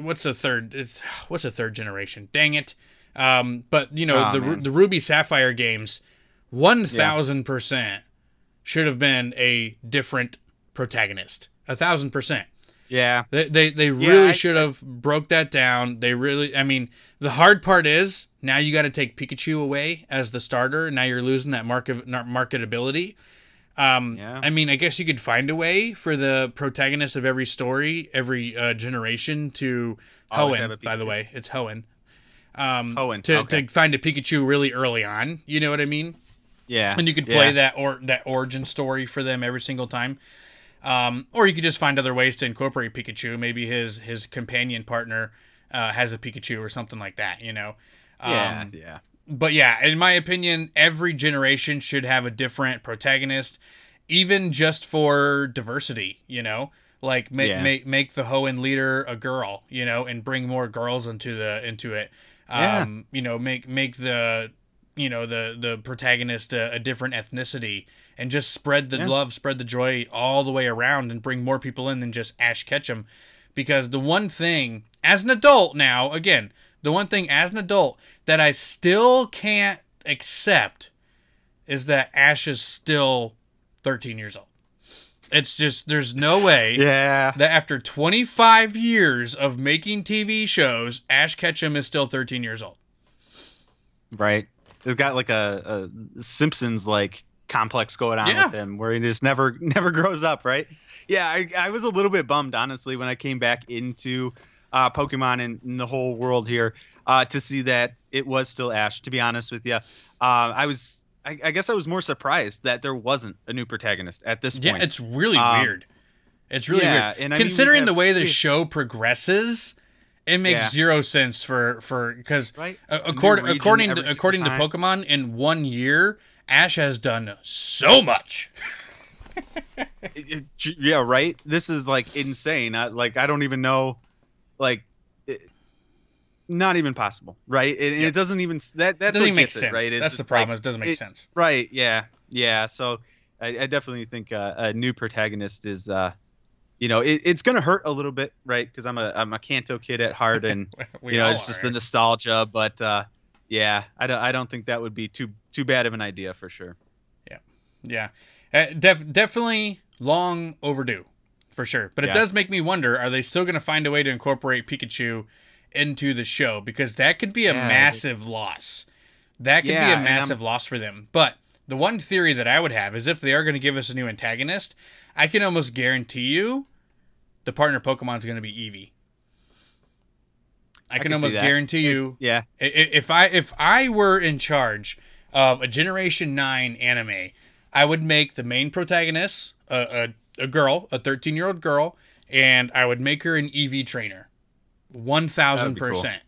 what's the third? It's, what's the third generation? Dang it! Um, but you know Aw, the man. the Ruby Sapphire games, one thousand percent should have been a different protagonist. A thousand percent. Yeah They they, they really I- should have broke that down. They really, I mean, the hard part is now you got to take Pikachu away as the starter. Now you're losing that market marketability. Um, Yeah. I mean, I guess you could find a way for the protagonist of every story, every uh, generation to Always Hoenn. By the way, it's Hoenn. Um, Hoenn, to okay. to find a Pikachu really early on. You know what I mean? yeah and you could play yeah. that or that origin story for them every single time. Um, or you could just find other ways to incorporate Pikachu. Maybe his his companion partner uh, has a Pikachu or something like that. You know. yeah Um, yeah But yeah, in my opinion, every generation should have a different protagonist, even just for diversity. You know, like make Yeah. make make the Hoenn leader a girl. You know, and bring more girls into the into it. Yeah. Um, you know, make make the you know the the protagonist a, a different ethnicity and just spread the Yeah. love, spread the joy all the way around, and bring more people in than just Ash Ketchum. Because the one thing, as an adult now, again, the one thing as an adult that I still can't accept is that Ash is still 13 years old. It's just there's no way Yeah. that after 25 years of making TV shows, Ash Ketchum is still 13 years old. Right. It's got like a, a Simpsons like complex going on Yeah. with him where he just never never grows up, right? Yeah, I, I was a little bit bummed honestly when I came back into uh, Pokemon and, and the whole world here uh, to see that it was still Ash. To be honest with you, uh, I was I, I guess I was more surprised that there wasn't a new protagonist at this point. Yeah, it's really Um, weird. It's really yeah, weird. and I mean, we Considering the way the show progresses, it makes Yeah. zero sense for for because right. According according to, according to. Pokemon, in one year, Ash has done so much. It- it- yeah, right. This is like insane. I, like I don't even know, like, it, not even possible, right? And Yep. it doesn't even that that's doesn't make sense. right? It's That's the problem. like- it doesn't make sense. right? Yeah, yeah. So I, I definitely think uh, a new protagonist is, uh, you know, it, it's gonna hurt a little bit, right? Because I'm a I'm a Kanto kid at heart, and you know it's just are. the nostalgia. But uh, yeah, I don't I don't think that would be too too bad of an idea for sure. Yeah, uh, def- definitely long overdue, for sure. But it Yeah. does make me wonder: Are they still going to find a way to incorporate Pikachu into the show? Because that could be a Yeah, massive loss. That could Yeah, be a massive loss for them. But the one theory that I would have is if they are going to give us a new antagonist, I can almost guarantee you the partner Pokemon is going to be Eevee. I can, see almost guarantee It's- you yeah, I- i- if I if I were in charge of a Generation Nine anime, I would make the main protagonist a a, a girl, a thirteen year old girl, and I would make her an Eevee trainer, one thousand That'd be cool. percent.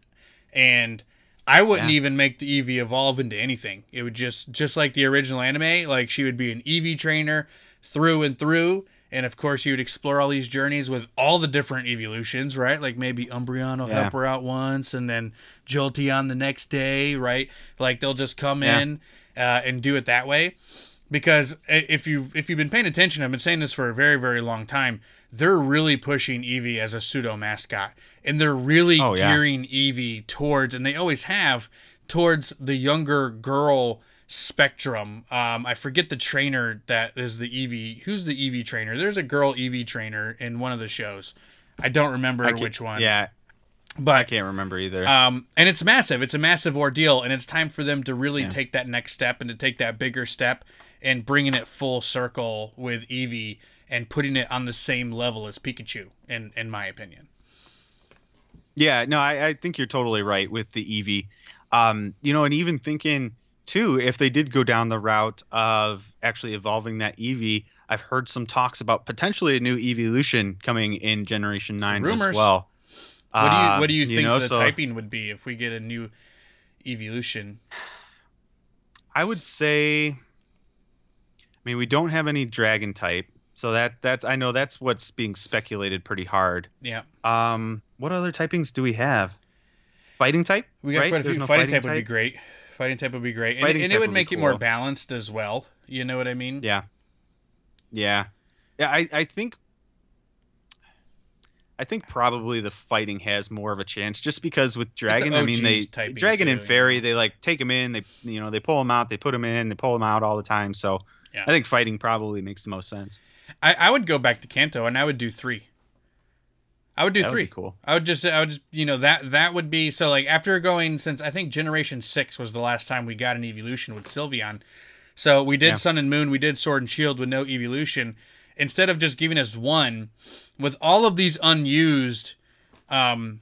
And I wouldn't Yeah. even make the Eevee evolve into anything. It would just just like the original anime, like she would be an Eevee trainer through and through. And of course, you would explore all these journeys with all the different evolutions, right? Like maybe Umbreon will Yeah. help her out once, and then Jolteon the next day, right? Like they'll just come Yeah. in uh, and do it that way. Because if you if you've been paying attention, I've been saying this for a very very long time. They're really pushing Eevee as a pseudo mascot, and they're really Oh, yeah. gearing Eevee towards, and they always have towards the younger girl spectrum. Um, I forget the trainer that is the Eevee. Who's the Eevee trainer? There's a girl Eevee trainer in one of the shows. I don't remember I which one. Yeah, But I can't remember either. um, and it's massive. It's a massive ordeal, and it's time for them to really Yeah. take that next step and to take that bigger step and bringing it full circle with Eevee and putting it on the same level as Pikachu. In in my opinion. Yeah, no, I, I think you're totally right with the Eevee. Um, you know, and even thinking too, if they did go down the route of actually evolving that Eevee, I've heard some talks about potentially a new evolution coming in Generation Nine Rumors. as well. What do you Uh, What do you think know, the so typing would be if we get a new evolution? I would say, I mean, we don't have any Dragon type, so that that's I know that's what's being speculated pretty hard. Yeah, Um, what other typings do we have? Fighting type? we got right? quite a few. no fighting, type, would be great. Fighting type would be great, and, and it would would make it more balanced as well. You know what I mean? Yeah. Yeah. Yeah, I, I think I think probably the fighting has more of a chance just because with Dragon, I mean they Dragon and too, you Fairy, know. they like take them in, they you know, they pull them out, they put them in, they pull them out all the time. So Yeah. I think fighting probably makes the most sense. I, I would go back to Kanto and I would do three. I would do That would three. be cool. I would just, I would just, you know, that that would be so like after going since I think Generation Six was the last time we got an evolution with Sylveon. So we did Yeah. Sun and Moon, we did Sword and Shield with no evolution. Instead of just giving us one, with all of these unused um,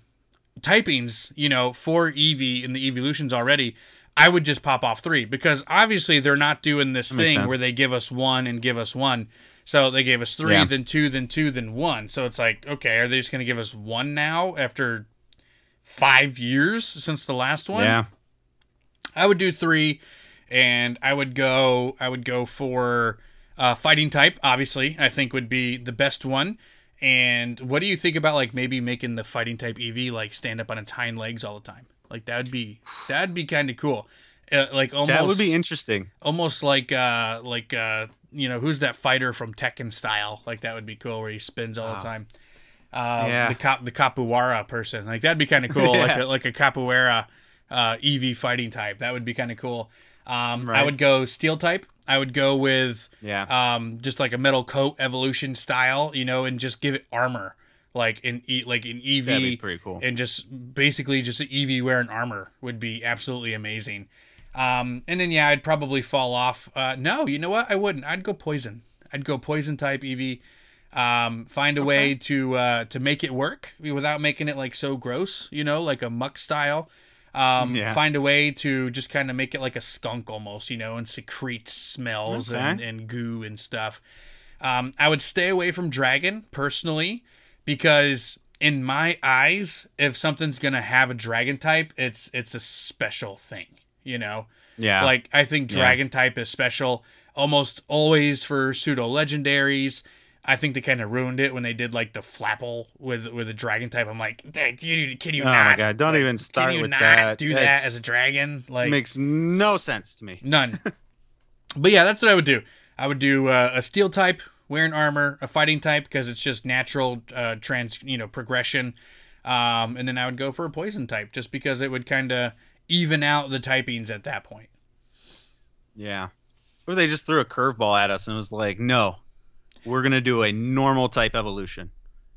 typings, you know, for Eevee in the evolutions already, I would just pop off three because obviously they're not doing this That thing where they give us one and give us one. So they gave us three, Yeah. then two, then two, then one. So it's like, okay, are they just going to give us one now after five years since the last one? Yeah. I would do three, and I would go. I would go for uh, fighting type. Obviously, I think would be the best one. And what do you think about like maybe making the fighting type Eevee like stand up on its hind legs all the time? Like that would be that'd be kind of cool. Uh, like almost That would be interesting. almost like uh like uh you know who's that fighter from Tekken style? Like that would be cool where he spins all the time. Yeah. the cap the capoeira person like that'd be kind of cool like Yeah. a, like a capoeira uh, Eevee fighting type that would be kind of cool. Um, I would go steel type. I would go with Yeah. um, just like a metal coat evolution style, you know, and just give it armor, like in e- like an Eevee, That'd be pretty cool. and just basically just an Eevee wearing armor would be absolutely amazing. Um, and then yeah, I'd probably fall off. Uh, no, you know what? I wouldn't. I'd go poison. I'd go poison type Eevee. Um, find a way to uh, to make it work without making it like so gross, you know, like a muck style. Um, Yeah. Find a way to just kind of make it like a skunk almost, you know, and secrete smells Okay. and, and goo and stuff. Um, I would stay away from dragon personally because in my eyes, if something's gonna have a dragon type, it's it's a special thing, you know. yeah. Like I think dragon type is special almost always for pseudo legendaries. I think they kind of ruined it when they did like the flapple with with a dragon type. I'm like, "Dang, you, can you oh not? my god! Don't like, even start can you with not that. do that as a dragon? Like makes no sense to me. none. but yeah, that's what I would do. I would do uh, a steel type wearing armor, a fighting type because it's just natural uh, trans you know progression, um, and then I would go for a poison type just because it would kind of even out the typings at that point. Yeah. Or they just threw a curveball at us and was like, "No, we're gonna do a normal type evolution,"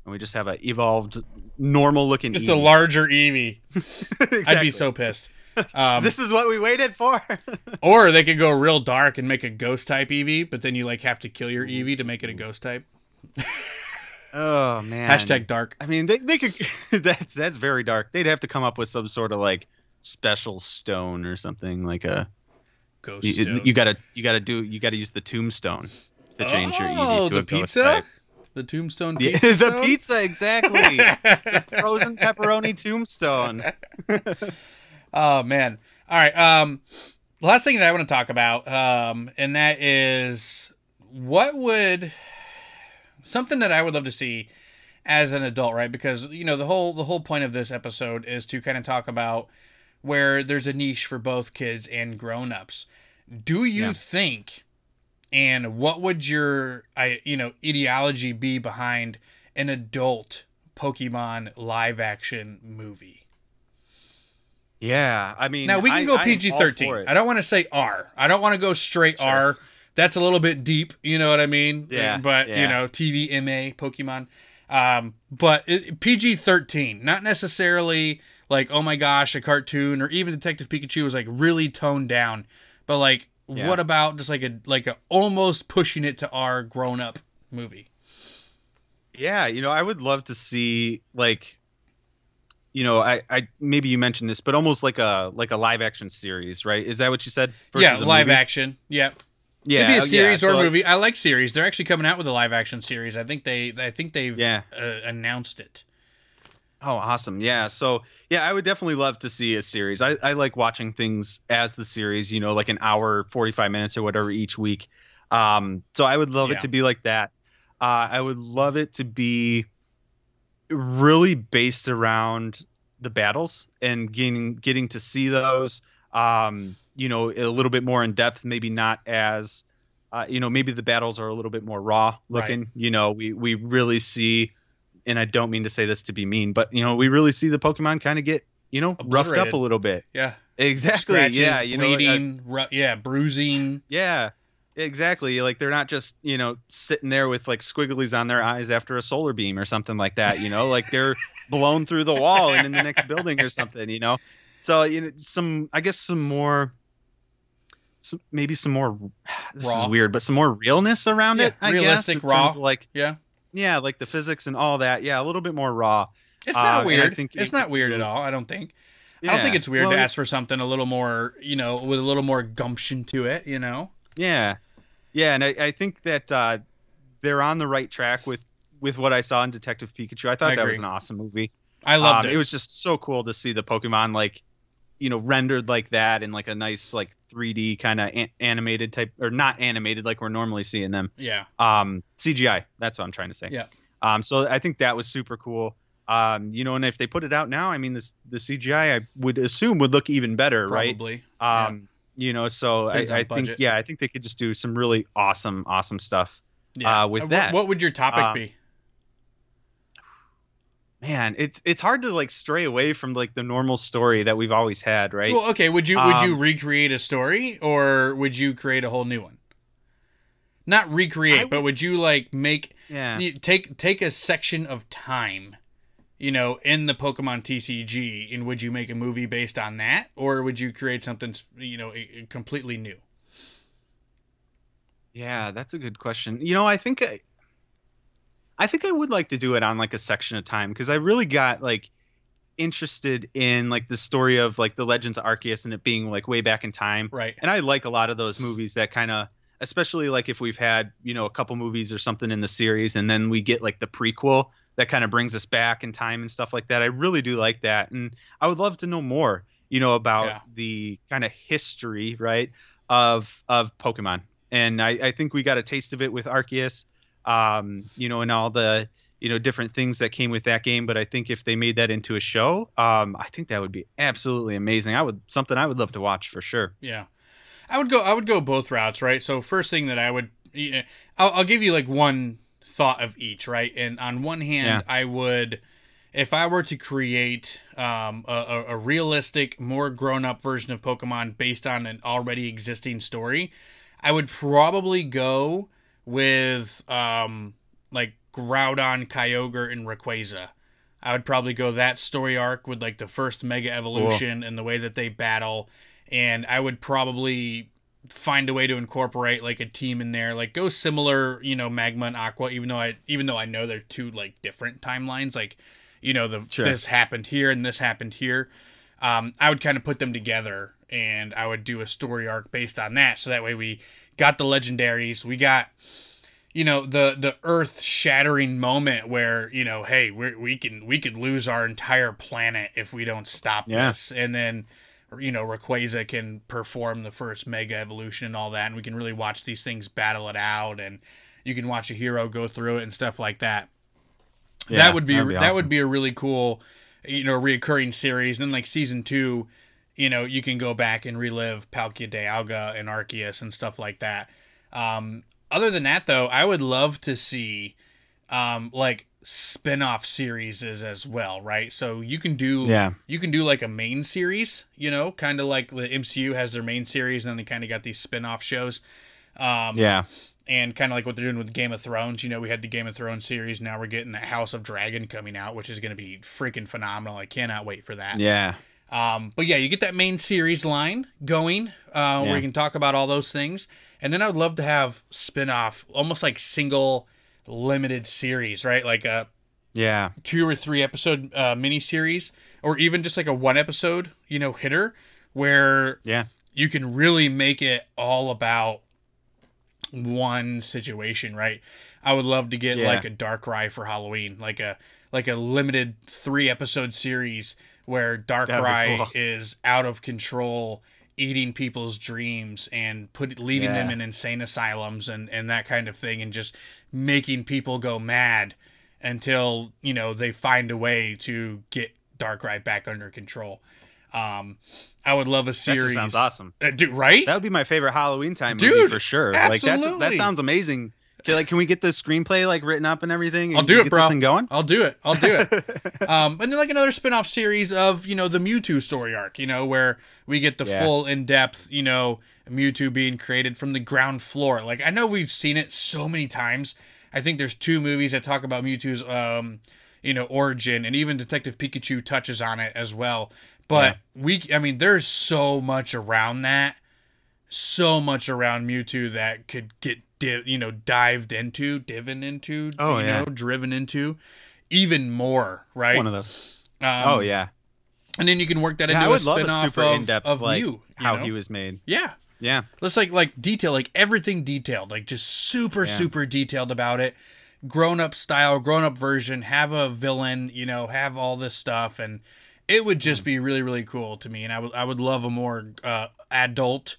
and we just have a evolved, normal looking. Just Eevee. a larger Eevee. I'd be so pissed. Um, This is what we waited for. or they could go real dark and make a ghost type Eevee, but then you like have to kill your Eevee to make it a ghost type. oh man. Hashtag dark. I mean, they they could. that's that's very dark. They'd have to come up with some sort of like special stone or something like a. Ghost You, stone. you gotta you gotta do you gotta use the tombstone to change your oh, Eevee to the a ghost pizza, type. the tombstone Yeah, pizza. it's a pizza exactly. the frozen pepperoni tombstone. Oh man. All right. Um, the last thing that I want to talk about, um, and that is what would something that I would love to see as an adult, right? Because you know the whole the whole point of this episode is to kind of talk about where there's a niche for both kids and grown-ups. Do you Yeah. think and what would your I you know ideology be behind an adult Pokemon live action movie? Yeah, I mean, Now we can I- go PG thirteen. I don't want to say R. I don't want to go straight Sure. R. That's a little bit deep. You know what I mean? Yeah, But you know, TV MA Pokemon. Um, but PG thirteen, not necessarily like oh my gosh, a cartoon or even Detective Pikachu was like really toned down. But like, Yeah. what about just like a like a almost pushing it to R grown up movie? Yeah, you know, I would love to see like you know, I, I maybe you mentioned this, but almost like a like a live action series, right? Is that what you said? yeah, live movie? action. Yeah. Yeah, It'd be a yeah, series or a movie. I like series. They're actually coming out with a live action series. I think they I think they've Yeah. uh, announced it. Oh, awesome! Yeah, so yeah, I would definitely love to see a series. I, I like watching things as the series, you know, like an hour, forty five minutes or whatever each week. Um, so I would love Yeah. it to be like that. Uh, I would love it to be really based around the battles and getting getting to see those. Um, you know, a little bit more in depth, maybe not as. Uh, you know, maybe the battles are a little bit more raw looking. You know, we we really see and I don't mean to say this to be mean, but you know, we really see the Pokemon kind of get, you know, roughed up a little bit. Yeah. Exactly. Scratches, yeah. You know, uh, yeah, bruising. yeah. Exactly. Like they're not just, you know, sitting there with like squigglies on their eyes after a solar beam or something like that, you know, like they're blown through the wall and in the next building or something, you know. So, you know, some I guess some more some maybe some more this Raw. is weird, but some more realness around Yeah, it, I realistic, guess. raw. like Yeah. Yeah, like the physics and all that. Yeah, a little bit more raw. It's not I weird. think It's you not weird at all. I don't think. I don't think it's weird Well, to ask for something a little more, you know, with a little more gumption to it, you know? Yeah, yeah, and I, I think that uh, they're on the right track with with what I saw in Detective Pikachu. I thought I that was an awesome movie. I loved Um, it. was just so cool to see the Pokemon like, you know, rendered like that in like a nice like 3D kind of an- animated type or not animated like we're normally seeing them. yeah. Um, CGI. That's what I'm trying to say. Yeah. Um, so I think that was super cool. Um, you know, and if they put it out now, I mean, this the CGI I would assume would look even better, right? Probably. Yeah. Um, you know, so I, Depends on I think yeah, I think they could just do some really awesome, awesome stuff. Yeah. uh, with what- that, What would your topic um, be? Man, it's it's hard to like stray away from like the normal story that we've always had, right? Well, okay. Would you would you um, recreate a story or would you create a whole new one? Not recreate, I but would you like make Yeah. you take take a section of time, you know, in the Pokemon TCG, and would you make a movie based on that, or would you create something, you know, completely new? Yeah, that's a good question. You know, I think I, I think I would like to do it on like a section of time because I really got like interested in like the story of like the Legends of Arceus and it being like way back in time. Right. And I like a lot of those movies that kind of, especially like if we've had you know a couple movies or something in the series and then we get like the prequel that kind of brings us back in time and stuff like that. I really do like that, and I would love to know more. You know about Yeah. the kind of history, right, of of Pokemon and I, I think we got a taste of it with Arceus, um, you know, and all the you know different things that came with that game. But I think if they made that into a show, um, I think that would be absolutely amazing. I would something I would love to watch for sure. Yeah, I would go. I would go both routes, right? So first thing that I would, yeah, I'll, I'll give you like one thought of each, right? And on one hand, I would, if I were to create um, a, a, a realistic, more grown-up version of Pokemon based on an already existing story, I would probably go with um, like Groudon, Kyogre, and Rayquaza. I would probably go that story arc with like the first Mega Evolution and the way that they battle, and I would probably find a way to incorporate like a team in there, like go similar, you know, Magma and Aqua. Even though I, even though I know they're two like different timelines, like you know, the Sure. this happened here and this happened here. Um, I would kind of put them together, and I would do a story arc based on that. So that way we got the legendaries, we got you know the the earth shattering moment where you know hey we we can we could lose our entire planet if we don't stop Yeah. this. And then you know Rayquaza can perform the first mega evolution and all that and we can really watch these things battle it out and you can watch a hero go through it and stuff like that. Yeah, that would be, be that would be a really cool you know reoccurring series. And then like season two you know you can go back and relive Palkia Dialga and Arceus and stuff like that um other than that though i would love to see um like spin-off series as well right so you can do Yeah. you can do like a main series you know kind of like the mcu has their main series and then they kind of got these spin-off shows um Yeah. and kind of like what they're doing with Game of Thrones. You know, we had the Game of Thrones series. Now we're getting the House of Dragon coming out, which is going to be freaking phenomenal. I cannot wait for that. Yeah. Um, but yeah, you get that main series line going, uh, where you can talk about all those things, and then I would love to have spin-off, almost like single limited series, right? Like a Yeah. two or three episode uh, mini series, or even just like a one episode, you know, hitter, where Yeah. you can really make it all about one situation, right? I would love to get Yeah. like a Darkrai for Halloween, like a like a limited three episode series where Darkrai cool. is out of control, eating people's dreams and put leaving them in insane asylums and and that kind of thing, and just making people go mad until you know they find a way to get Darkrai back under control. Um, I would love a That series. just sounds awesome. Uh, dude, right? That would be my favorite Halloween time movie for sure. Like that. absolutely. That sounds amazing. Okay, like, can we get the screenplay like written up and everything? and I'll do get it, bro. This going. I'll do it. I'll do it. um, and then like another spin-off series of you know the Mewtwo story arc, you know, where we get the Yeah. full in-depth, you know, Mewtwo being created from the ground floor. Like I know we've seen it so many times. I think there's two movies that talk about Mewtwo's um, you know, origin, and even Detective Pikachu touches on it as well. But we, I mean, there's so much around that, so much around Mewtwo that could get, di- you know, dived into, divin into, Oh, you yeah. know, driven into, even more, right? One of those. Um, oh yeah. and then you can work that Yeah, I into a would love a spin-off super of, in-depth of like Mew, you how know? he was made. Yeah, Yeah. let's like like detail like everything detailed like just super Yeah. super detailed about it grown up style grown up version have a villain you know have all this stuff and it would Hmm. just be really really cool to me and i would i would love a more uh, adult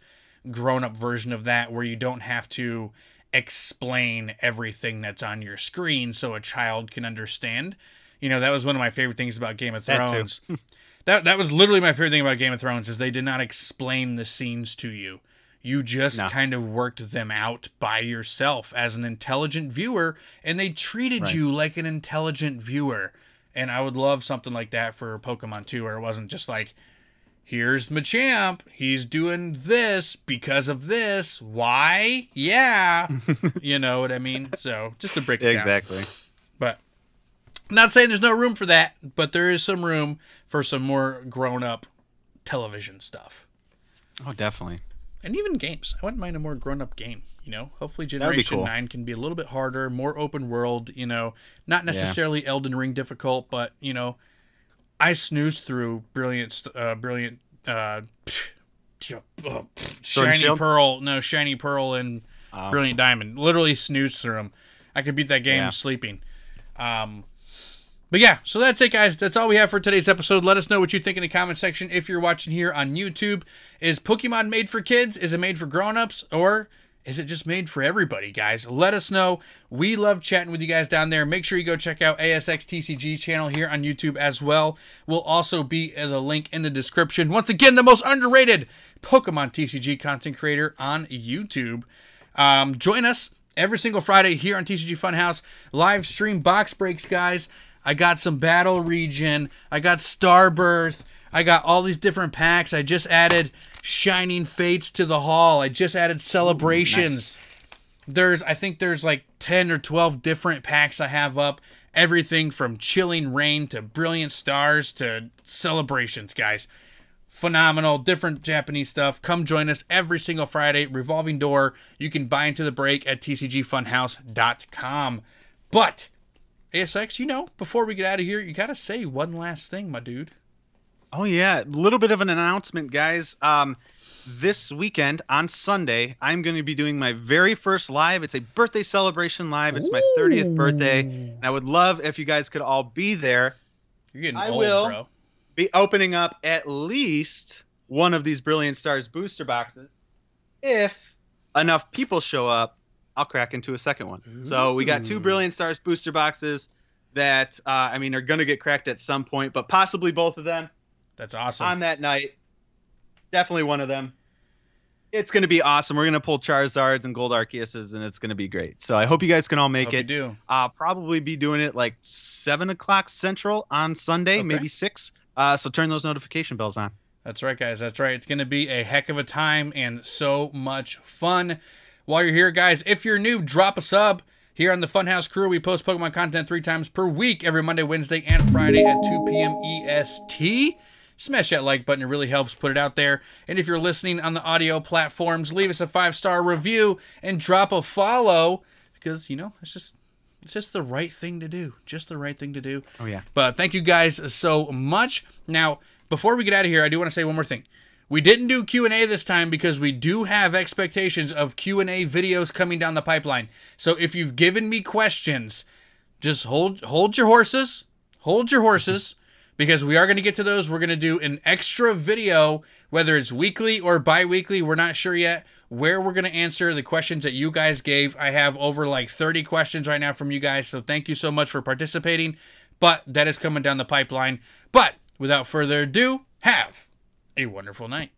grown up version of that where you don't have to explain everything that's on your screen so a child can understand you know that was one of my favorite things about game of thrones that that was literally my favorite thing about Game of Thrones is they did not explain the scenes to you. You just No. kind of worked them out by yourself as an intelligent viewer, and they treated Right. you like an intelligent viewer. And I would love something like that for Pokemon too, where it wasn't just like, here's Machamp. He's doing this because of this. Why? Yeah. you know what I mean? So just to break it down. Exactly. But not saying there's no room for that, but there is some room for some more grown up television stuff. Oh, definitely. And even games. I wouldn't mind a more grown up game, you know? Hopefully Generation cool. 9 can be a little bit harder, more open world, you know, not necessarily Elden Ring difficult, but, you know, I snoozed through brilliant uh brilliant uh pff, pff, Sword and shiny Shield? pearl, no, shiny pearl and Um, Brilliant Diamond. Literally snoozed through them. I could beat that game Yeah. sleeping. Um, but yeah, so that's it, guys. That's all we have for today's episode. Let us know what you think in the comment section. If you're watching here on YouTube, is Pokemon made for kids? Is it made for grown-ups? Or is it just made for everybody, guys? Let us know. We love chatting with you guys down there. Make sure you go check out ASXTCG's channel here on YouTube as well. Will also be in the link in the description. Once again, the most underrated Pokemon TCG content creator on YouTube. Um, join us every single Friday here on TCG Funhouse. Live stream box breaks, guys. I got some Battle Region. I got Starbirth. I got all these different packs. I just added Shining Fates to the hall. I just added Celebrations. There's, I think there's like 10 or 12 different packs I have up. Everything from Chilling Reign to Brilliant Stars to Celebrations, guys phenomenal, different Japanese stuff. Come join us every single Friday. Revolving door. You can buy into the break at tcgfunhouse.com. But ASX, you know, before we get out of here, you got to say one last thing, my dude. Oh yeah, a little bit of an announcement, guys. Um, this weekend on Sunday, I'm going to be doing my very first live. It's a birthday celebration live. It's my 30th birthday, and I would love if you guys could all be there. You're getting I old, will. bro. Be opening up at least one of these Brilliant Stars booster boxes. If enough people show up, I'll crack into a second one. So we got two Brilliant Stars booster boxes that uh, I mean are going to get cracked at some point, but possibly both of them That's awesome. on that night. Definitely one of them. It's going to be awesome. We're going to pull Charizards and Gold Arceuses, and it's going to be great. So I hope you guys can all make Hope it. do. I'll probably be doing it like seven o'clock central on Sunday, Okay. maybe six. Uh, so turn those notification bells on. That's right, guys. That's right. It's going to be a heck of a time and so much fun. While you're here, guys, if you're new, drop a sub. Here on the Funhouse Crew, we post Pokemon content three times per week, every Monday, Wednesday, and Friday at 2 p.m. EST. Smash that like button, it really helps put it out there. And if you're listening on the audio platforms, leave us a five star review and drop a follow because, you know, it's just. It's just the right thing to do. Just the right thing to do. Oh, yeah. But thank you guys so much. Now, before we get out of here, I do want to say one more thing. We didn't do Q&A this time because we do have expectations of Q&A videos coming down the pipeline. So if you've given me questions, just hold hold your horses. Hold your horses because we are going to get to those. We're going to do an extra video whether it's weekly or bi-weekly, we're not sure yet where we're going to answer the questions that you guys gave. I have over like 30 questions right now from you guys, so thank you so much for participating. But that is coming down the pipeline. But without further ado, have a wonderful night.